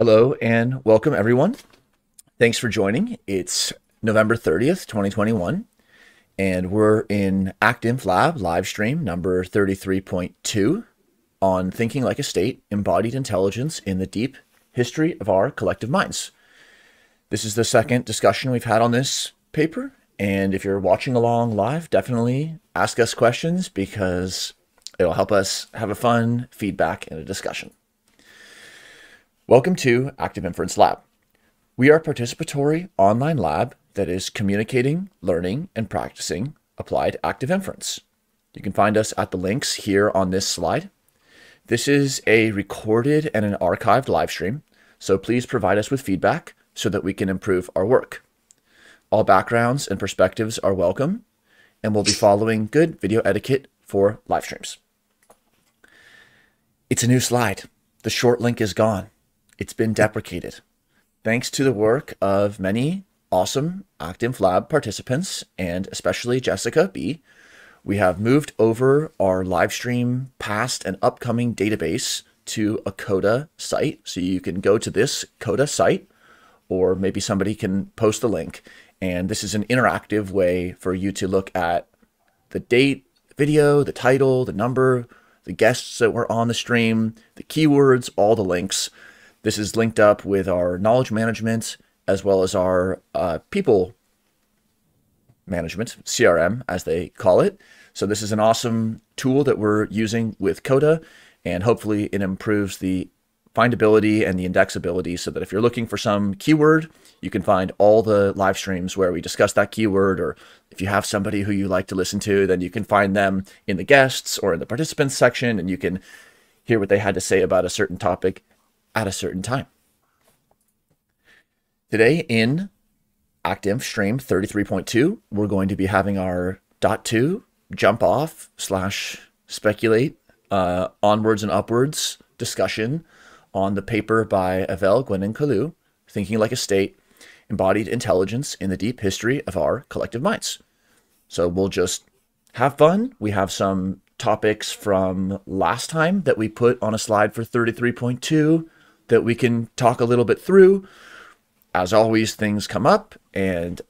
Hello and welcome everyone. Thanks for joining. It's November 30th, 2021, and we're in ActInf Lab live stream number 33.2 on Thinking Like a State, Embodied Intelligence in the Deep History of Our Collective Minds. This is the second discussion we've had on this paper, and if you're watching along live, definitely ask us questions because it'll help us have a fun feedback and a discussion. Welcome to Active Inference Lab. We are a participatory online lab that is communicating, learning, and practicing applied active inference. You can find us at the links here on this slide. This is a recorded and an archived live stream, so please provide us with feedback so that we can improve our work. All backgrounds and perspectives are welcome, and we'll be following good video etiquette for live streams. It's a new slide. The short link is gone. It's been deprecated. Thanks to the work of many awesome ActInf Lab participants, and especially Jessica B., we have moved over our live stream past and upcoming database to a CODA site. So you can go to this CODA site, or maybe somebody can post the link. And this is an interactive way for you to look at the date, video, the title, the number, the guests that were on the stream, the keywords, all the links. This is linked up with our knowledge management as well as our uh, people management, CRM, as they call it. So this is an awesome tool that we're using with Coda, and hopefully it improves the findability and the indexability so that if you're looking for some keyword, you can find all the live streams where we discuss that keyword, or if you have somebody who you like to listen to, then you can find them in the guests or in the participants section, and you can hear what they had to say about a certain topic at a certain time. Today in ActInf Stream 33.2, we're going to be having our dot two jump off slash speculate uh, onwards and upwards discussion on the paper by Avel, Guénin-Carlut, Thinking Like a State, Embodied Intelligence in the Deep History of Our Collective Minds. So we'll just have fun. We have some topics from last time that we put on a slide for 33.2 that we can talk a little bit through. As always, things come up, and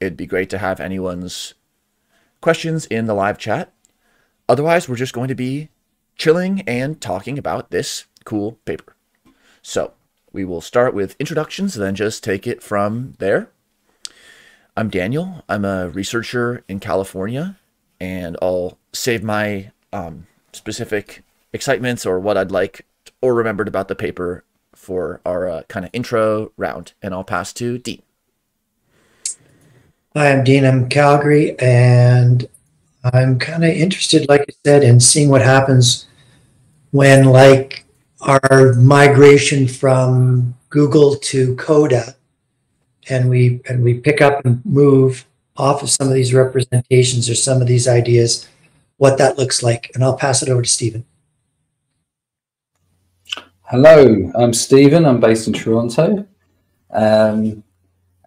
it'd be great to have anyone's questions in the live chat. Otherwise, we're just going to be chilling and talking about this cool paper. So we will start with introductions then just take it from there. I'm Daniel. I'm a researcher in California, and I'll save my um, specific excitements or what I'd like or remembered about the paper for our uh, kind of intro round, and I'll pass to Dean. Hi, I'm Dean. I'm Calgary, and I'm kind of interested, like I said, in seeing what happens when, like, our migration from Google to Coda, and we and we pick up and move off of some of these representations or some of these ideas, what that looks like. And I'll pass it over to Stephen. Hello, I'm Stephen. I'm based in Toronto. Um,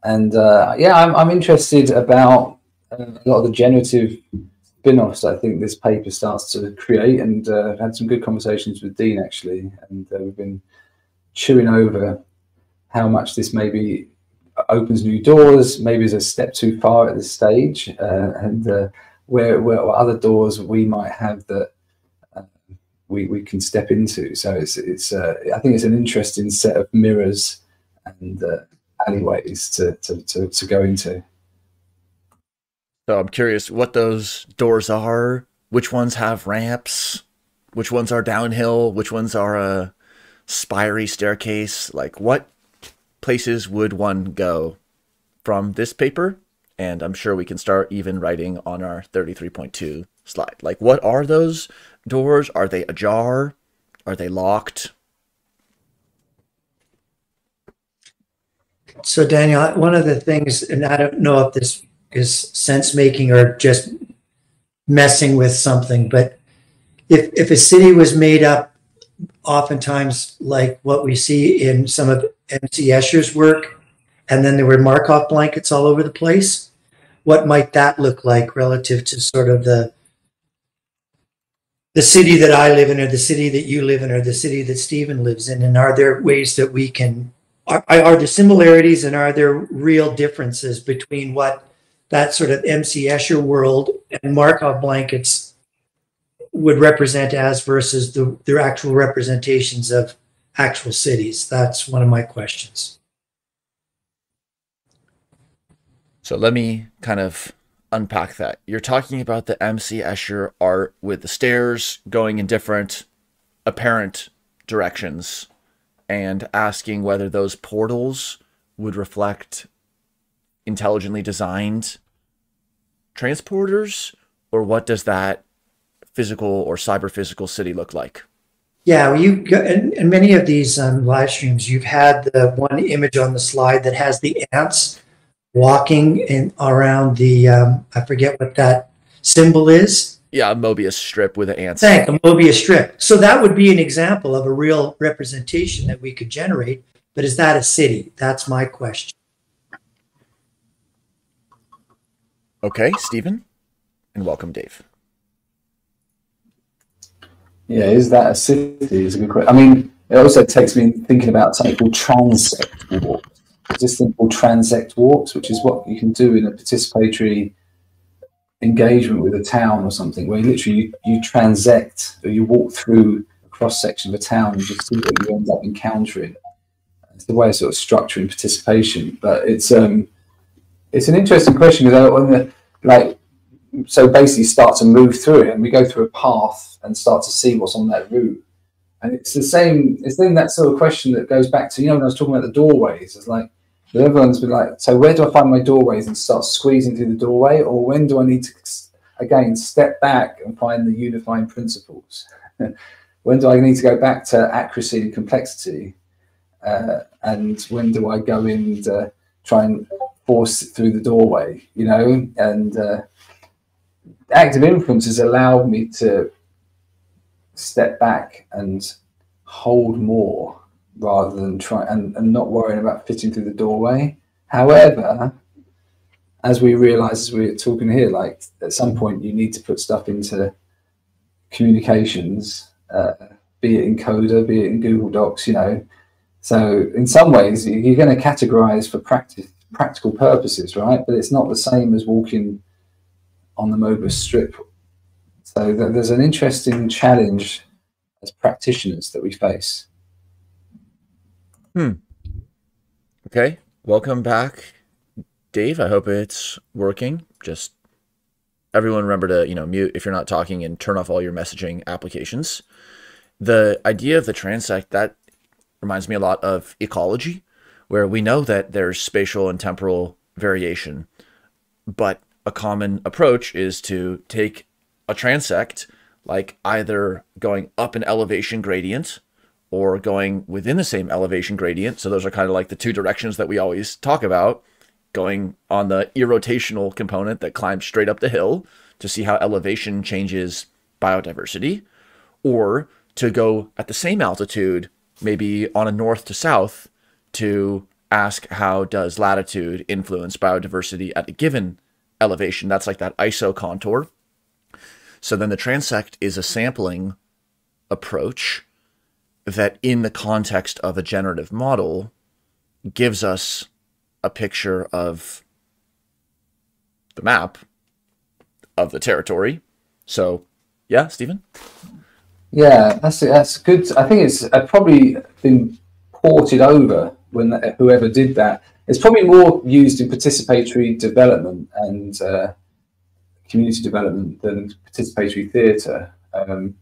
and uh, yeah, I'm, I'm, interested about uh, a lot of the generative spin-offs I think this paper starts to create. And uh, I've had some good conversations with Dean actually, and uh, we've been chewing over how much this maybe opens new doors, maybe is a step too far at this stage, uh, and uh, where, where other doors we might have that we, we can step into. So it's it's uh, I think it's an interesting set of mirrors and uh, alleyways to, to, to, to go into. So I'm curious what those doors are. Which ones have ramps? Which ones are downhill? Which ones are a spiry staircase? Like what places would one go from this paper? And I'm sure we can start even writing on our 33.2 slide. Like what are those doors? Are they ajar? Are they locked? So, Daniel, one of the things, and I don't know if this is sense making or just messing with something, but if, if a city was made up oftentimes like what we see in some of MC Escher's work, and then there were Markov blankets all over the place, what might that look like relative to sort of the the city that I live in, or the city that you live in, or the city that Stephen lives in? And are there ways that we can, are, are there similarities and are there real differences between what that sort of MC Escher world and Markov blankets would represent as versus the, their actual representations of actual cities? That's one of my questions. So let me kind of unpack that. You're talking about the MC Escher art with the stairs going in different apparent directions and asking whether those portals would reflect intelligently designed transporters or what does that physical or cyber physical city look like? Yeah, well, you in, in many of these um, live streams, you've had the one image on the slide that has the ants walking in around the um, I forget what that symbol is. Yeah, a Mobius strip with an ant. Thank a Mobius strip. So that would be an example of a real representation that we could generate. But is that a city? That's my question. Okay, Stephen, and welcome, Dave. Yeah, is that a city? Is a good question. I mean, it also takes me thinking about something called transect walks this thing called transect walks, which is what you can do in a participatory engagement with a town or something, where you literally you, you transect or you walk through a cross section of a town and just see what you end up encountering. It's the way of sort of structuring participation, but it's um it's an interesting question because on the like so basically start to move through it and we go through a path and start to see what's on that route. And it's the same, it's then that sort of question that goes back to, you know, when I was talking about the doorways, it's like, everyone's been like, so where do I find my doorways and start squeezing through the doorway? Or when do I need to, again, step back and find the unifying principles? when do I need to go back to accuracy and complexity? Uh, and when do I go in and uh, try and force through the doorway, you know? And uh, active inference has allowed me to step back and hold more rather than try and, and not worrying about fitting through the doorway. However, as we realize as we're talking here, like at some point you need to put stuff into communications, uh, be it in Coda, be it in Google Docs, you know. So in some ways you're going to categorize for practice practical purposes, right? But it's not the same as walking on the Mobius strip. So there's an interesting challenge as practitioners that we face. Hmm. Okay. Welcome back, Dave. I hope it's working. Just everyone remember to, you know, mute if you're not talking and turn off all your messaging applications. The idea of the transect that reminds me a lot of ecology, where we know that there's spatial and temporal variation, but a common approach is to take a transect, like either going up an elevation gradient or going within the same elevation gradient. So those are kind of like the two directions that we always talk about, going on the irrotational component that climbs straight up the hill to see how elevation changes biodiversity, or to go at the same altitude, maybe on a north to south, to ask how does latitude influence biodiversity at a given elevation. That's like that iso contour. So then the transect is a sampling approach that in the context of a generative model gives us a picture of the map of the territory. So, yeah, Stephen? Yeah, that's that's good. I think it's uh, probably been ported over when whoever did that. It's probably more used in participatory development and uh, community development than participatory theatre. Um,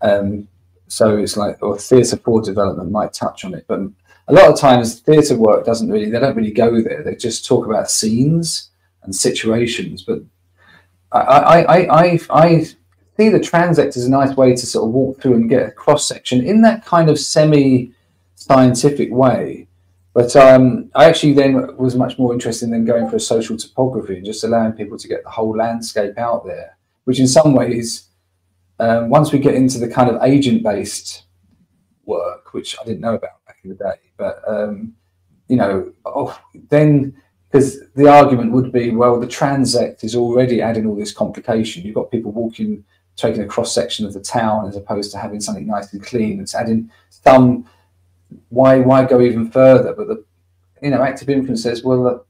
um, so it's like, or theatre for development might touch on it, but a lot of times theatre work doesn't really, they don't really go there. They just talk about scenes and situations. But I, I, I, I, I see the transect as a nice way to sort of walk through and get a cross section in that kind of semi scientific way. But um, I actually then was much more interested in going for a social topography and just allowing people to get the whole landscape out there, which in some ways um, once we get into the kind of agent based work, which I didn't know about back in the day, but um, you know, oh, then because the argument would be, well, the transect is already adding all this complication. You've got people walking taking a cross section of the town as opposed to having something nice and clean. It's adding some. Why why go even further? But the you know active inference says well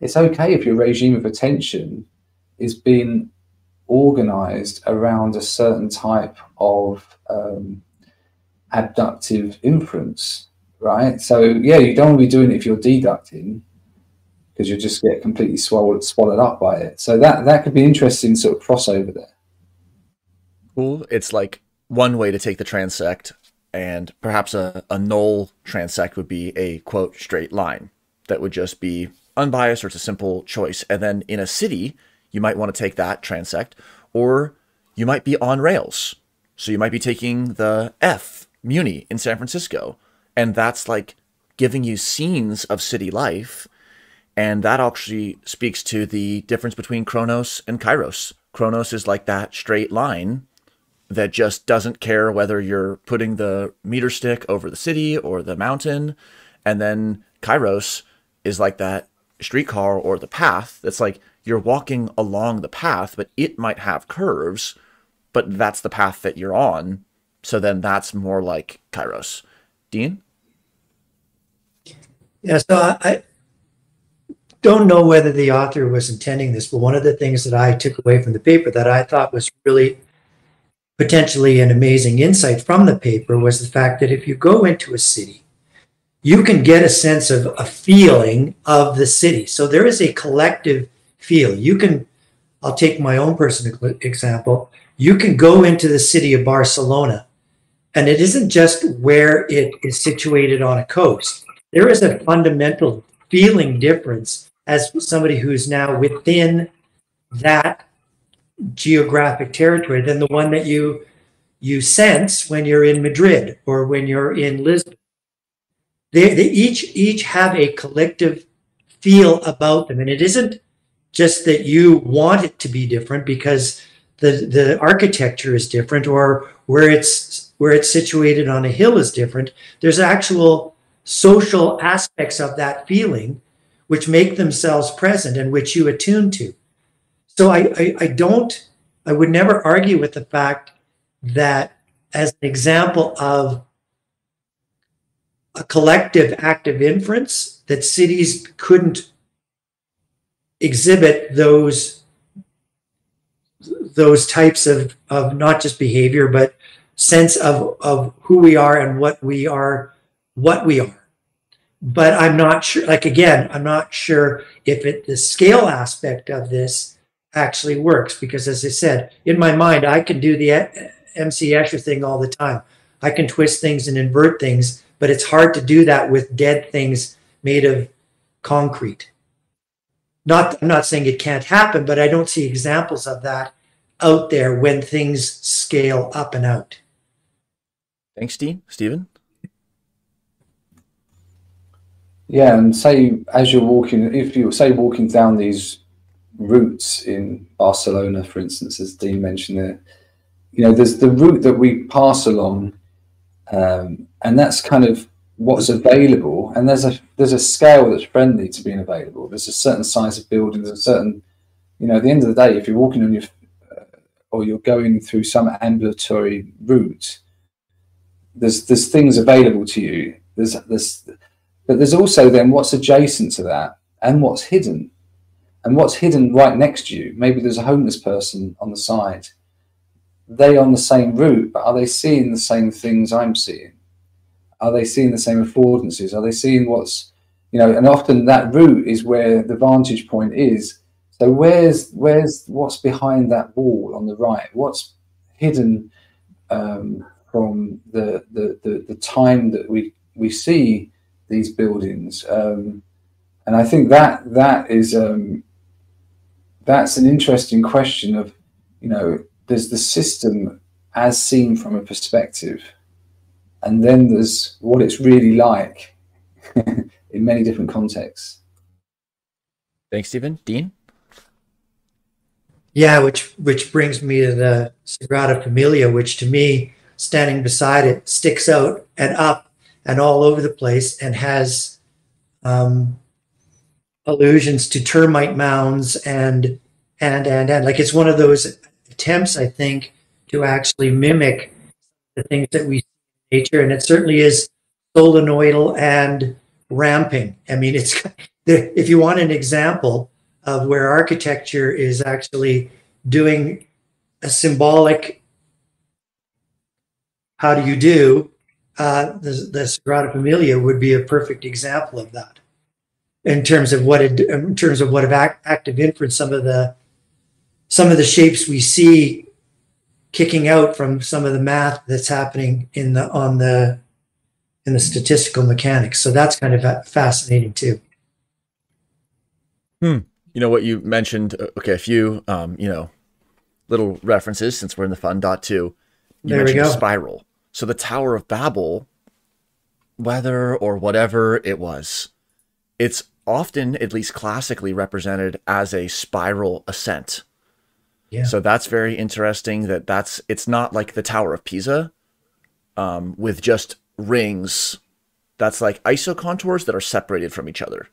it's okay if your regime of attention is being organized around a certain type of um, abductive inference, right? So yeah, you don't want to be doing it if you're deducting because you'll just get completely swallowed swallowed up by it. So that that could be interesting sort of crossover there. Cool. It's like one way to take the transect, and perhaps a, a null transect would be a quote straight line that would just be unbiased or it's a simple choice. And then in a city, you might want to take that transect, or you might be on rails. So you might be taking the F Muni in San Francisco, and that's like giving you scenes of city life. And that actually speaks to the difference between Chronos and Kairos. Chronos is like that straight line that just doesn't care whether you're putting the meter stick over the city or the mountain. And then Kairos is like that streetcar or the path that's like you're walking along the path, but it might have curves, but that's the path that you're on. So then that's more like Kairos. Dean? Yeah, so I, I don't know whether the author was intending this, but one of the things that I took away from the paper that I thought was really potentially an amazing insight from the paper was the fact that if you go into a city, you can get a sense of a feeling of the city. So there is a collective feel. You can, I'll take my own personal example. You can go into the city of Barcelona, and it isn't just where it is situated on a coast. There is a fundamental feeling difference as somebody who's now within that geographic territory than the one that you you sense when you're in Madrid or when you're in Lisbon. They, they each each have a collective feel about them, and it isn't just that you want it to be different because the the architecture is different or where it's where it's situated on a hill is different. There's actual social aspects of that feeling which make themselves present and which you attune to. So I, I, I don't, I would never argue with the fact that as an example of a collective active inference that cities couldn't exhibit those those types of, of not just behavior but sense of, of who we are and what we are what we are. But i'm not sure like again i'm not sure if it the scale aspect of this actually works because as i said in my mind i can do the mc escher thing all the time. I can twist things and invert things but it's hard to do that with dead things made of concrete not i'm not saying it can't happen but i don't see examples of that out there when things scale up and out. Thanks dean. Stephen? Yeah and say as you're walking if you say walking down these routes in barcelona for instance as dean mentioned there you know there's the route that we pass along um, and that's kind of what's available and there's a there's a scale that's friendly to being available. There's a certain size of buildings, a certain you know at the end of the day if you're walking on your uh, or you're going through some ambulatory route there's there's things available to you. There's there's but there's also then what's adjacent to that and what's hidden. And what's hidden right next to you maybe there's a homeless person on the side. They on the same route but are they seeing the same things i'm seeing are they seeing the same affordances? Are they seeing what's, you know, and often that route is where the vantage point is. So where's where's what's behind that wall on the right? What's hidden um, from the, the, the the time that we we see these buildings? Um, and I think that that is um, that's an interesting question of, you know, does the system as seen from a perspective and then there's what it's really like in many different contexts. Thanks, Stephen. Dean? Yeah, which which brings me to the Sagrada Familia, which to me, standing beside it, sticks out and up and all over the place and has um, allusions to termite mounds and and and and like it's one of those attempts, I think, to actually mimic the things that we see in nature, and it certainly is solenoidal and ramping. I mean, it's if you want an example of where architecture is actually doing a symbolic how do you do uh, the, the Sagrada Familia would be a perfect example of that in terms of what it, in terms of what of active inference some of the some of the shapes we see kicking out from some of the math that's happening in the on the in the statistical mechanics. So that's kind of fascinating too. Hmm. You know what you mentioned? Uh, okay, a few um, you know little references since we're in the fun dot two. You there mentioned we go. spiral. So the Tower of Babel, whether or whatever it was, it's often, at least classically, represented as a spiral ascent. Yeah. So that's very interesting. That that's it's not like the Tower of Pisa, um, with just rings. That's like isocontours that are separated from each other.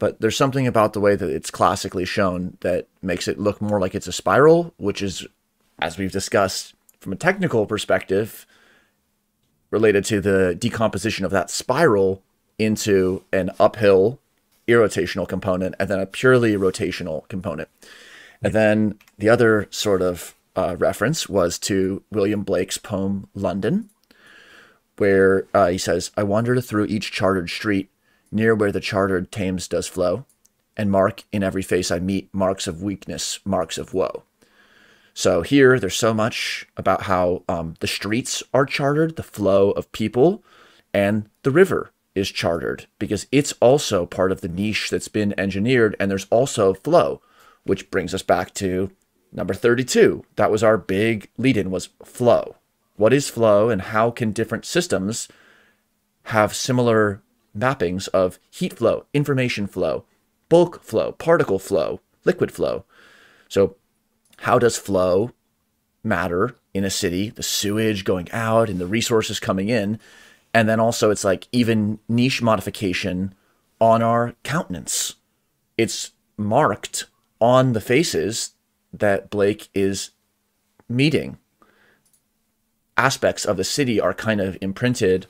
But there's something about the way that it's classically shown that makes it look more like it's a spiral, which is, as we've discussed from a technical perspective, related to the decomposition of that spiral into an uphill irrotational component and then a purely rotational component. And then the other sort of uh, reference was to William Blake's poem London, where uh, he says, I wandered through each chartered street near where the chartered Thames does flow, and mark in every face I meet marks of weakness, marks of woe. So here, there's so much about how um, the streets are chartered, the flow of people, and the river is chartered because it's also part of the niche that's been engineered and there's also flow which brings us back to number 32 that was our big lead in was flow. What is flow and how can different systems have similar mappings of heat flow information flow bulk flow particle flow liquid flow? So how does flow matter in a city? The sewage going out and the resources coming in. And then also it's like even niche modification on our countenance. It's marked on the faces that Blake is meeting. Aspects of the city are kind of imprinted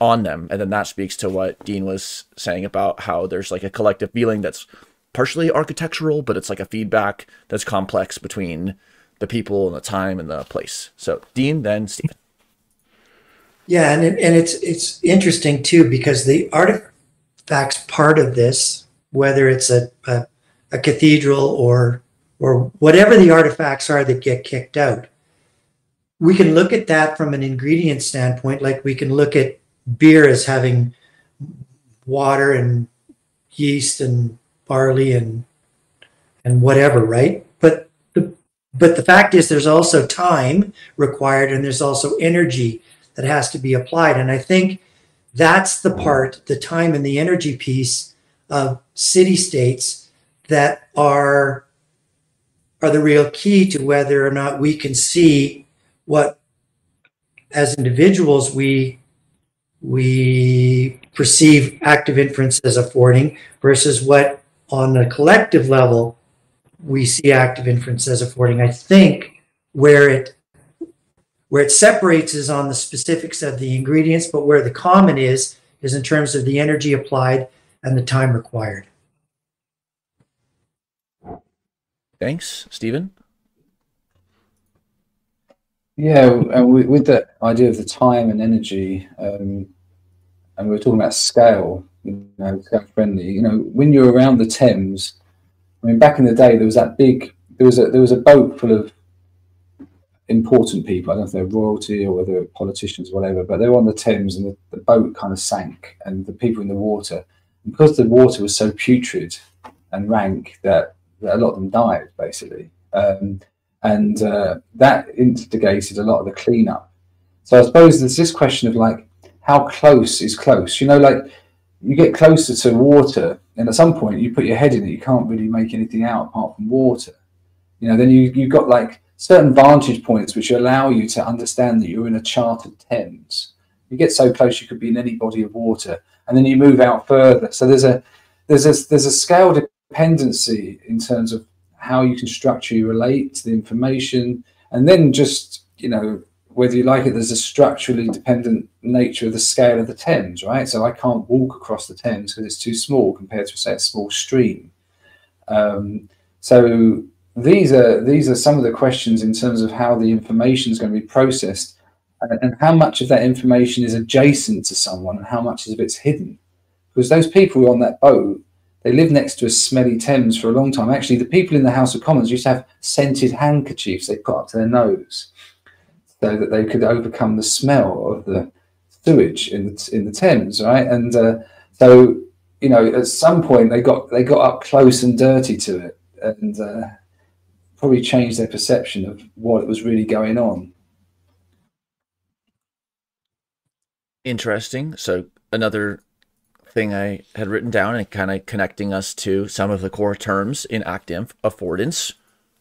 on them. And then that speaks to what Dean was saying about how there's like a collective feeling that's partially architectural, but it's like a feedback that's complex between the people and the time and the place. So Dean, then Stephen. Yeah, and it, and it's it's interesting too because the artifacts part of this, whether it's a, a, a cathedral or or whatever the artifacts are that get kicked out, we can look at that from an ingredient standpoint, like we can look at beer as having water and yeast and barley and and whatever, right? But the but the fact is there's also time required and there's also energy that has to be applied. And I think that's the part, the time and the energy piece of city states that are are the real key to whether or not we can see what as individuals we we perceive active inference as affording versus what on a collective level we see active inference as affording. I think where it where it separates is on the specifics of the ingredients, but where the common is, is in terms of the energy applied and the time required. Thanks, Stephen. Yeah, and with the idea of the time and energy, um, and we are talking about scale, you know, scale friendly. You know, when you're around the Thames, I mean, back in the day, there was that big, there was a there was a boat full of important people. I don't know if they're royalty or whether politicians or whatever, but they were on the Thames and the, the boat kind of sank and the people in the water, because the water was so putrid and rank that a lot of them died basically. Um, and uh, that instigated a lot of the cleanup. So I suppose there's this question of like, how close is close? You know, like you get closer to water, and at some point you put your head in it, you can't really make anything out apart from water. You know, then you you've got like certain vantage points which allow you to understand that you're in a chartered Thames. You get so close, you could be in any body of water, and then you move out further. So there's a there's a there's a scale dependency in terms of how you can structure relate to the information, and then just you know, whether you like it, there's a structurally dependent nature of the scale of the Thames, right? So I can't walk across the Thames because it's too small compared to, say, a small stream. Um, so these are these are some of the questions in terms of how the information is going to be processed and, and how much of that information is adjacent to someone and how much of it's hidden. Because those people on that boat, they lived next to a smelly Thames for a long time. Actually, the people in the House of Commons used to have scented handkerchiefs they put up to their nose so that they could overcome the smell of the sewage in the, in the Thames, right? And uh, so, you know, at some point they got they got up close and dirty to it, and uh, probably changed their perception of what was really going on. Interesting. So another thing I had written down and kind of connecting us to some of the core terms in active affordance,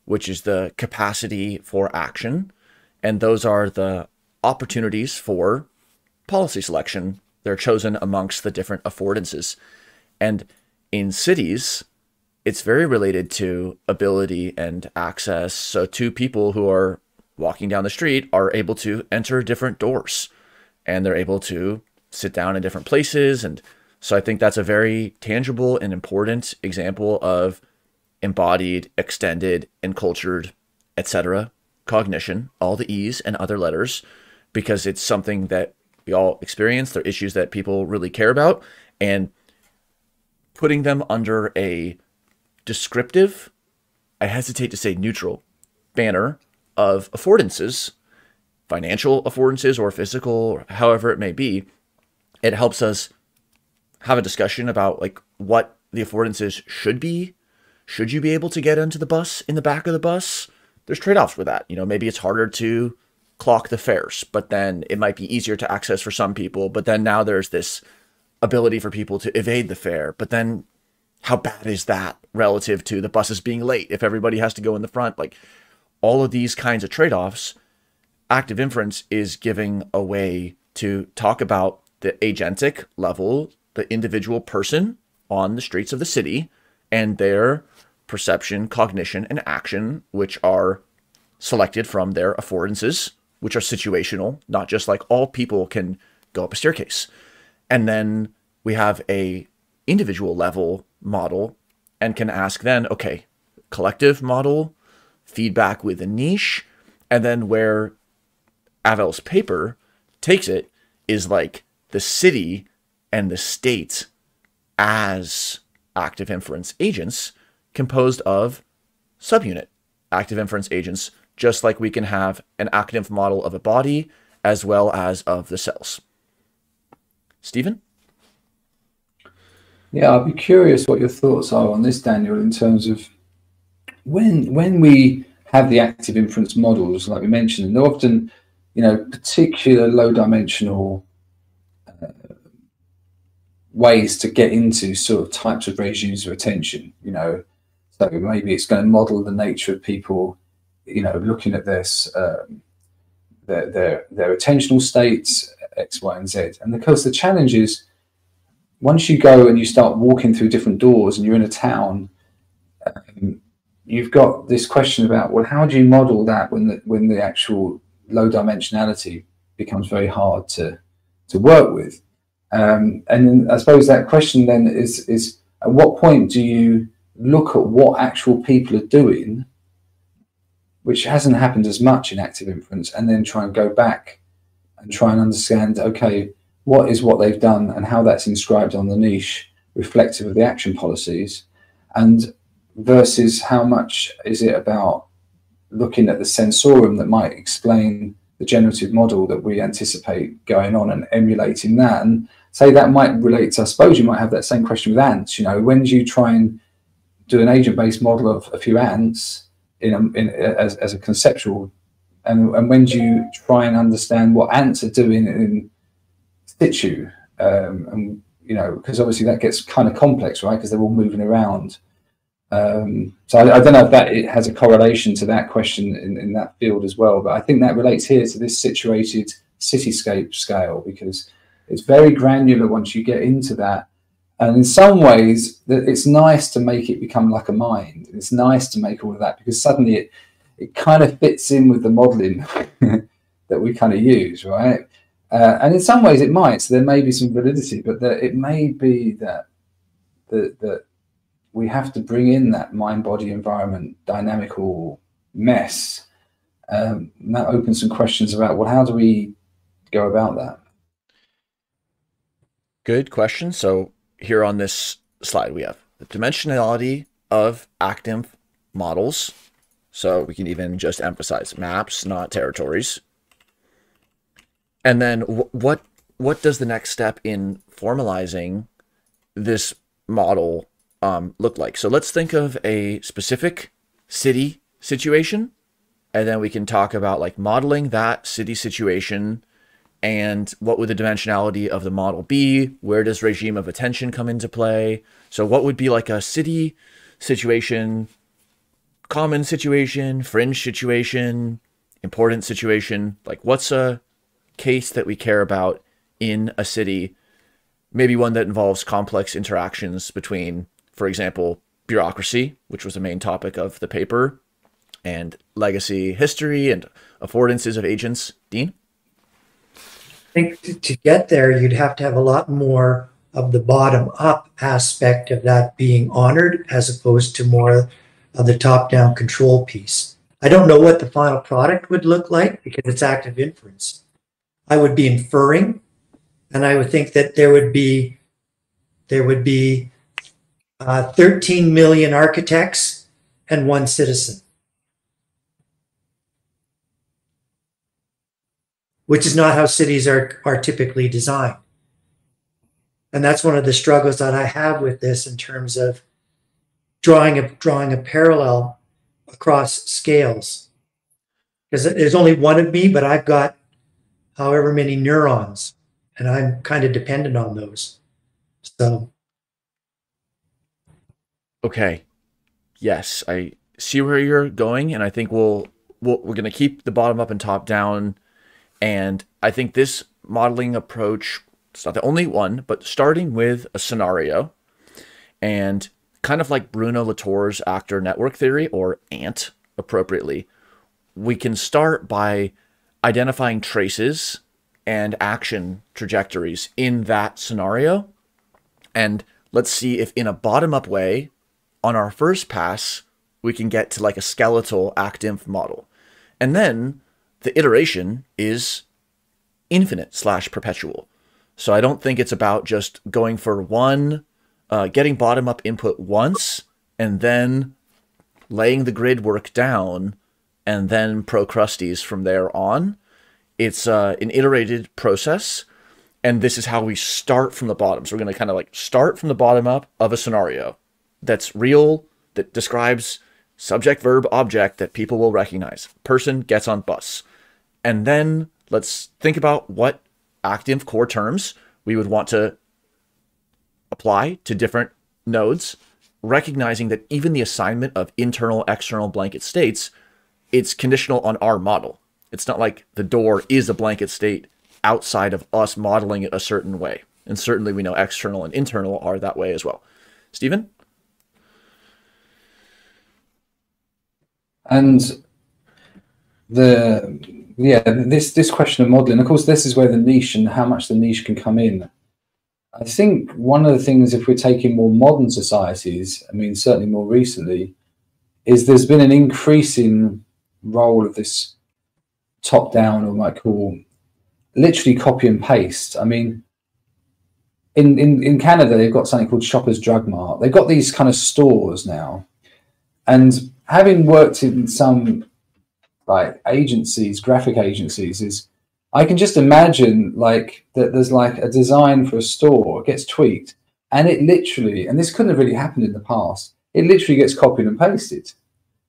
which is the capacity for action. And those are the opportunities for policy selection. They're chosen amongst the different affordances. And in cities, it's very related to ability and access. So two people who are walking down the street are able to enter different doors and they're able to sit down in different places and so I think that's a very tangible and important example of embodied, extended, encultured, etc. cognition, all the E's and other letters, because it's something that we all experience. They're issues that people really care about. And putting them under a descriptive, I hesitate to say neutral, banner of affordances, financial affordances or physical, or however it may be, it helps us have a discussion about like what the affordances should be. Should you be able to get into the bus in the back of the bus? There's trade-offs with that. You know, maybe it's harder to clock the fares, but then it might be easier to access for some people. But then now there's this ability for people to evade the fare. But then how bad is that relative to the buses being late if everybody has to go in the front? Like all of these kinds of trade-offs, active inference is giving a way to talk about the agentic level the individual person on the streets of the city and their perception, cognition, and action, which are selected from their affordances, which are situational, not just like all people can go up a staircase. And then we have a individual level model and can ask then, okay, collective model, feedback with a niche, and then where Avel's paper takes it is like the city and the state as active inference agents composed of subunit active inference agents, just like we can have an active model of a body as well as of the cells. Stephen? Yeah, I'd be curious what your thoughts are on this, Daniel, in terms of when when we have the active inference models, like we mentioned, they're often, you know, particular low dimensional ways to get into sort of types of regimes of attention, you know. So maybe it's going to model the nature of people, you know, looking at this, um, their, their, their attentional states, X, Y, and Z. And of course, the challenge is once you go and you start walking through different doors and you're in a town, um, you've got this question about, well, how do you model that when the, when the actual low dimensionality becomes very hard to, to work with? Um, and then I suppose that question then is is at what point do you look at what actual people are doing, which hasn't happened as much in active inference, and then try and go back and try and understand, okay, what is what they've done and how that's inscribed on the niche, reflective of the action policies, and versus how much is it about looking at the sensorium that might explain the generative model that we anticipate going on and emulating that. And say that might relate to, I suppose you might have that same question with ants. You know, when do you try and do an agent-based model of a few ants in, a, in as, as a conceptual, and, and when do you try and understand what ants are doing in situ? Um, and you know, because obviously that gets kind of complex, right? Because they're all moving around. Um, so I, I, don't know if that it has a correlation to that question in, in that field as well, but I think that relates here to this situated cityscape scale because it's very granular once you get into that. And in some ways, it's nice to make it become like a mind. It's nice to make all of that because suddenly it, it kind of fits in with the modeling that we kind of use, right? Uh, and in some ways it might. So there may be some validity, but there, it may be that that that we have to bring in that mind body environment dynamical mess. Um, that opens some questions about well, how do we go about that? Good question. So here on this slide, we have the dimensionality of active models. So we can even just emphasize maps, not territories. And then what what does the next step in formalizing this model um, look like? So let's think of a specific city situation, and then we can talk about like modeling that city situation and what would the dimensionality of the model be? Where does regime of attention come into play? So what would be like a city situation, common situation, fringe situation, important situation? Like what's a case that we care about in a city? Maybe one that involves complex interactions between, for example, bureaucracy, which was the main topic of the paper, and legacy history and affordances of agents. Dean? I think to, get there, you'd have to have a lot more of the bottom up aspect of that being honored as opposed to more of the top down control piece. I don't know what the final product would look like because it's active inference. I would be inferring, and I would think that there would be there would be uh, 13 million architects and one citizen. which is not how cities are, are typically designed. And that's one of the struggles that I have with this in terms of drawing a drawing a parallel across scales. Because there's only one of me, but I've got however many neurons, and I'm kind of dependent on those. So Okay. Yes, I see where you're going, and I think we'll, we'll we're gonna keep the bottom up and top down and I think this modeling approach, it's not the only one, but starting with a scenario and kind of like Bruno Latour's actor network theory or ANT appropriately, we can start by identifying traces and action trajectories in that scenario. And let's see if in a bottom up way, on our first pass, we can get to like a skeletal actinf model. And then the iteration is infinite slash perpetual. So I don't think it's about just going for one, uh, getting bottom up input once and then laying the grid work down and then procrustes from there on. It's uh, an iterated process. And this is how we start from the bottom. So we're going to kind of like start from the bottom up of a scenario that's real, that describes subject, verb, object that people will recognize. Person gets on bus. And then let's think about what active core terms we would want to apply to different nodes, recognizing that even the assignment of internal, external blanket states, it's conditional on our model. It's not like the door is a blanket state outside of us modeling it a certain way. And certainly we know external and internal are that way as well. Stephen? And the yeah, this this question of modeling, of course, this is where the niche and how much the niche can come in. I think one of the things, if we're taking more modern societies, I mean, certainly more recently, is there's been an increasing role of this top down, or might call literally copy and paste. I mean, in, in, in Canada, they've got something called Shoppers Drug Mart. They've got these kind of stores now. And having worked in some like agencies, graphic agencies, is I can just imagine like that there's like a design for a store gets tweaked and it literally, and this couldn't have really happened in the past, it literally gets copied and pasted.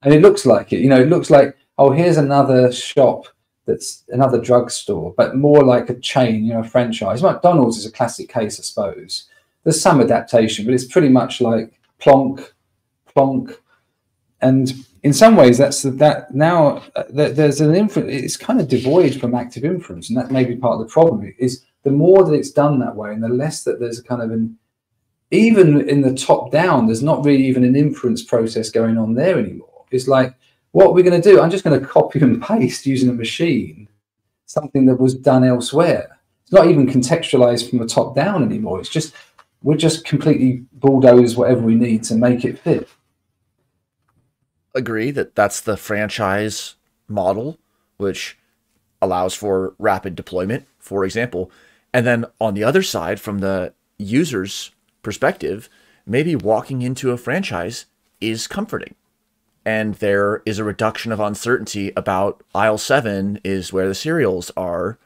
And it looks like it, you know, it looks like, oh, here's another shop that's another drugstore, but more like a chain, you know, a franchise. McDonald's is a classic case, I suppose. There's some adaptation, but it's pretty much like plonk, plonk. And in some ways, that's that now uh, there's an inference. It's kind of devoid from active inference, and that may be part of the problem. Is the more that it's done that way, and the less that there's a kind of an even in the top down, there's not really even an inference process going on there anymore. It's like what we're going to do? I'm just going to copy and paste using a machine something that was done elsewhere. It's not even contextualized from the top down anymore. It's just we're just completely bulldoze whatever we need to make it fit. Agree that that's the franchise model, which allows for rapid deployment, for example. And then on the other side, from the user's perspective, maybe walking into a franchise is comforting. And there is a reduction of uncertainty about aisle seven is where the cereals are.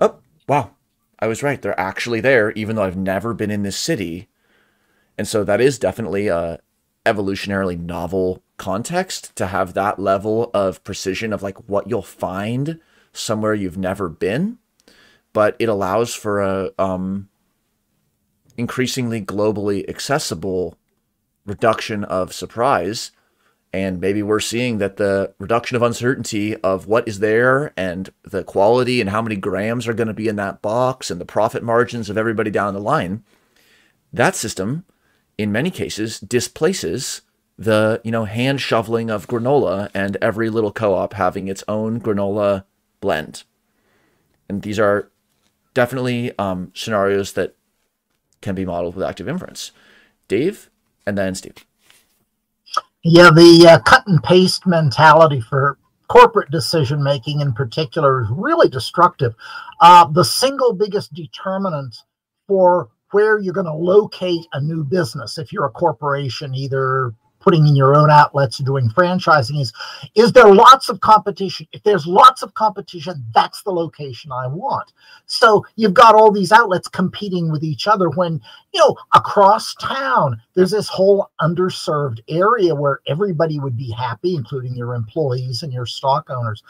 Oh, wow. I was right. They're actually there, even though I've never been in this city. And so that is definitely a evolutionarily novel context to have that level of precision of like what you'll find somewhere you've never been. But it allows for a um, increasingly globally accessible reduction of surprise. And maybe we're seeing that the reduction of uncertainty of what is there and the quality and how many grams are going to be in that box and the profit margins of everybody down the line, that system, in many cases, displaces the you know hand shoveling of granola and every little co-op having its own granola blend. And these are definitely um, scenarios that can be modeled with active inference. Dave, and then Steve. Yeah, the uh, cut and paste mentality for corporate decision making in particular is really destructive. Uh, the single biggest determinant for where you're going to locate a new business, if you're a corporation, either putting in your own outlets or doing franchising is is there lots of competition? If there's lots of competition that's the location i want. So you've got all these outlets competing with each other when you know across town there's this whole underserved area where everybody would be happy including your employees and your stock owners.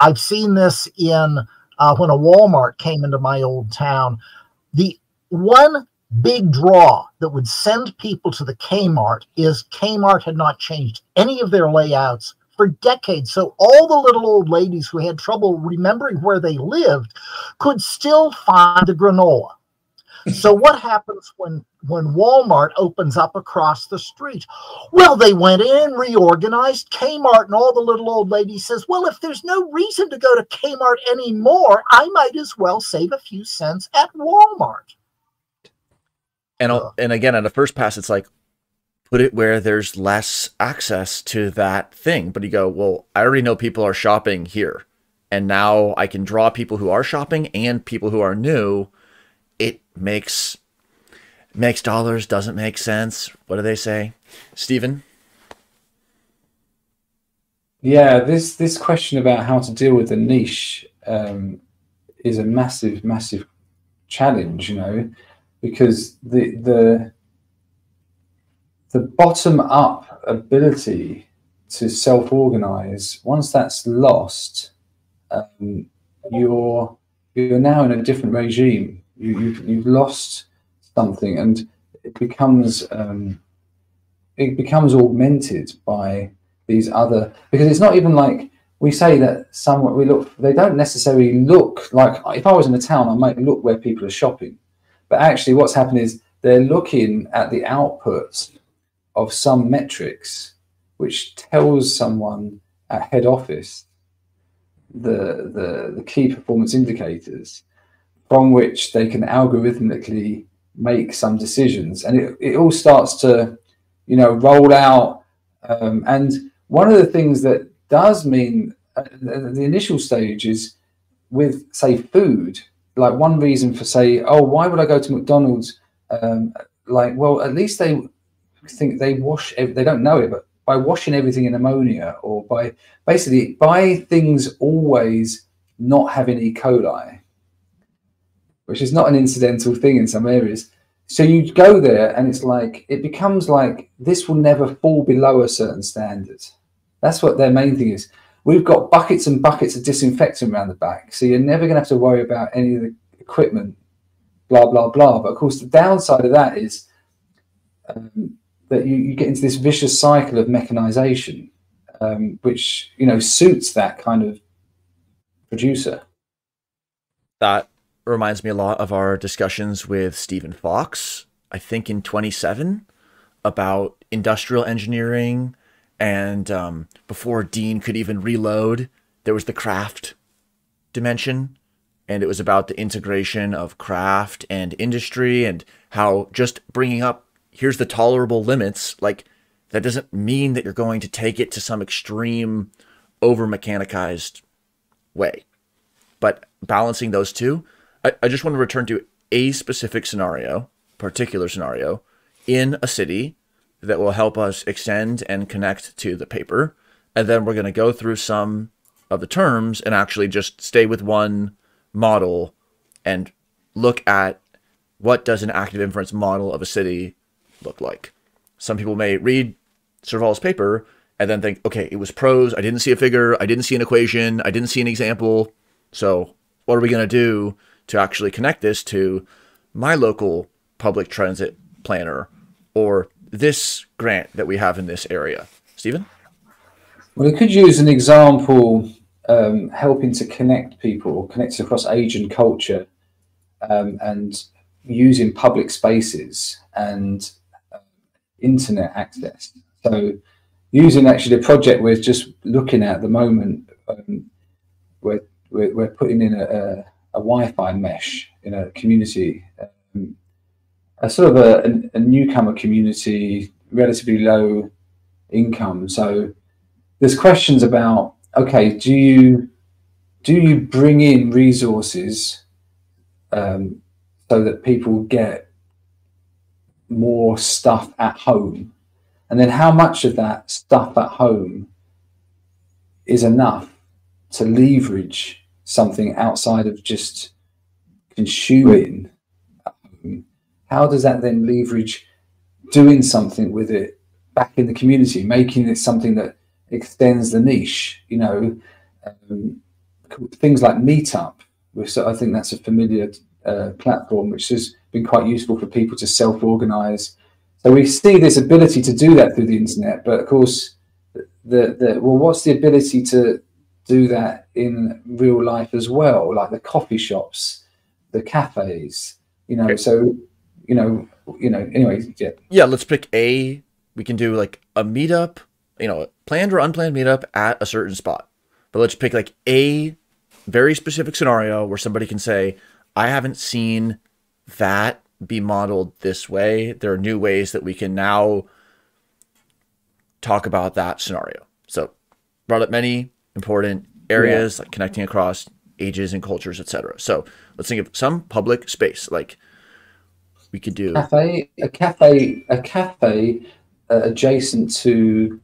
I've seen this in uh, when a walmart came into my old town. The one big draw that would send people to the Kmart is Kmart had not changed any of their layouts for decades. So all the little old ladies who had trouble remembering where they lived could still find the granola. So what happens when when Walmart opens up across the street? Well, they went in, reorganized Kmart, and all the little old lady says, "Well, if there's no reason to go to Kmart anymore, I might as well save a few cents at Walmart." And uh, and again, on a first pass, it's like put it where there's less access to that thing. But you go, well, I already know people are shopping here, and now I can draw people who are shopping and people who are new. It makes makes dollars doesn't make sense. What do they say, Stephen? Yeah, this this question about how to deal with the niche um, is a massive, massive challenge. You know, because the the the bottom up ability to self organize once that's lost um, you're you're now in a different regime. You, you've, you've lost something and it becomes um, it becomes augmented by these other because it's not even like we say that somewhat we look they don't necessarily look like if i was in a town i might look where people are shopping but actually, what's happened is they're looking at the outputs of some metrics, which tells someone at head office the, the, the key performance indicators from which they can algorithmically make some decisions. And it, it all starts to, you know, roll out. Um, and one of the things that does mean uh, the initial stage is with, say, food, like one reason for say, oh, why would I go to McDonald's? Um, like, well, at least they think they wash. They don't know it, but by washing everything in ammonia, or by basically by things always not having E. coli, which is not an incidental thing in some areas. So you go there, and it's like it becomes like this will never fall below a certain standard. That's what their main thing is. We've got buckets and buckets of disinfectant around the back, so you're never going to have to worry about any of the equipment, blah blah blah. But of course, the downside of that is um, that you, you, get into this vicious cycle of mechanization, um, which you know suits that kind of producer. That reminds me a lot of our discussions with Stephen Fox. I think in 27 about industrial engineering And um, before Dean could even reload, there was the craft dimension. And it was about the integration of craft and industry and how just bringing up here's the tolerable limits, like that doesn't mean that you're going to take it to some extreme over mechanized way. But balancing those two, I, I just want to return to a specific scenario, particular scenario, in a city that will help us extend and connect to the paper. And then we're going to go through some of the terms and actually just stay with one model and look at what does an active inference model of a city look like. Some people may read Avel's paper and then think, okay, it was prose. I didn't see a figure. I didn't see an equation. I didn't see an example. So what are we going to do to actually connect this to my local public transit planner or this grant that we have in this area? Stephen? Well, it could use an example um, helping to connect people, connect across age and culture, um, and using public spaces and uh, internet access. So, using actually the project we're just looking at, at the moment, um, we're, we're, we're, putting in a, a, a, Wi-Fi mesh in a community, um, a sort of a, a, newcomer community, relatively low income. So, there's questions about okay, do you do you bring in resources um, so that people get more stuff at home? And then how much of that stuff at home is enough to leverage something outside of just consuming How does that then leverage doing something with it back in the community, making it something that extends the niche? You know, um, things like Meetup, which I think that's a familiar uh, platform, which has been quite useful for people to self-organize. So we see this ability to do that through the internet, but of course, the, the well, what's the ability to do that in real life as well, like the coffee shops, the cafes, you know? So, you know, you know. Anyway, yeah. Yeah, let's pick a. We can do like a meetup, you know, planned or unplanned meetup at a certain spot. But let's pick like a very specific scenario where somebody can say, I haven't seen that be modeled this way. There are new ways that we can now talk about that scenario. So, brought up many important areas yeah. like connecting across ages and cultures, etc. So, let's think of some public space like we could do cafe, a cafe, a cafe uh, adjacent to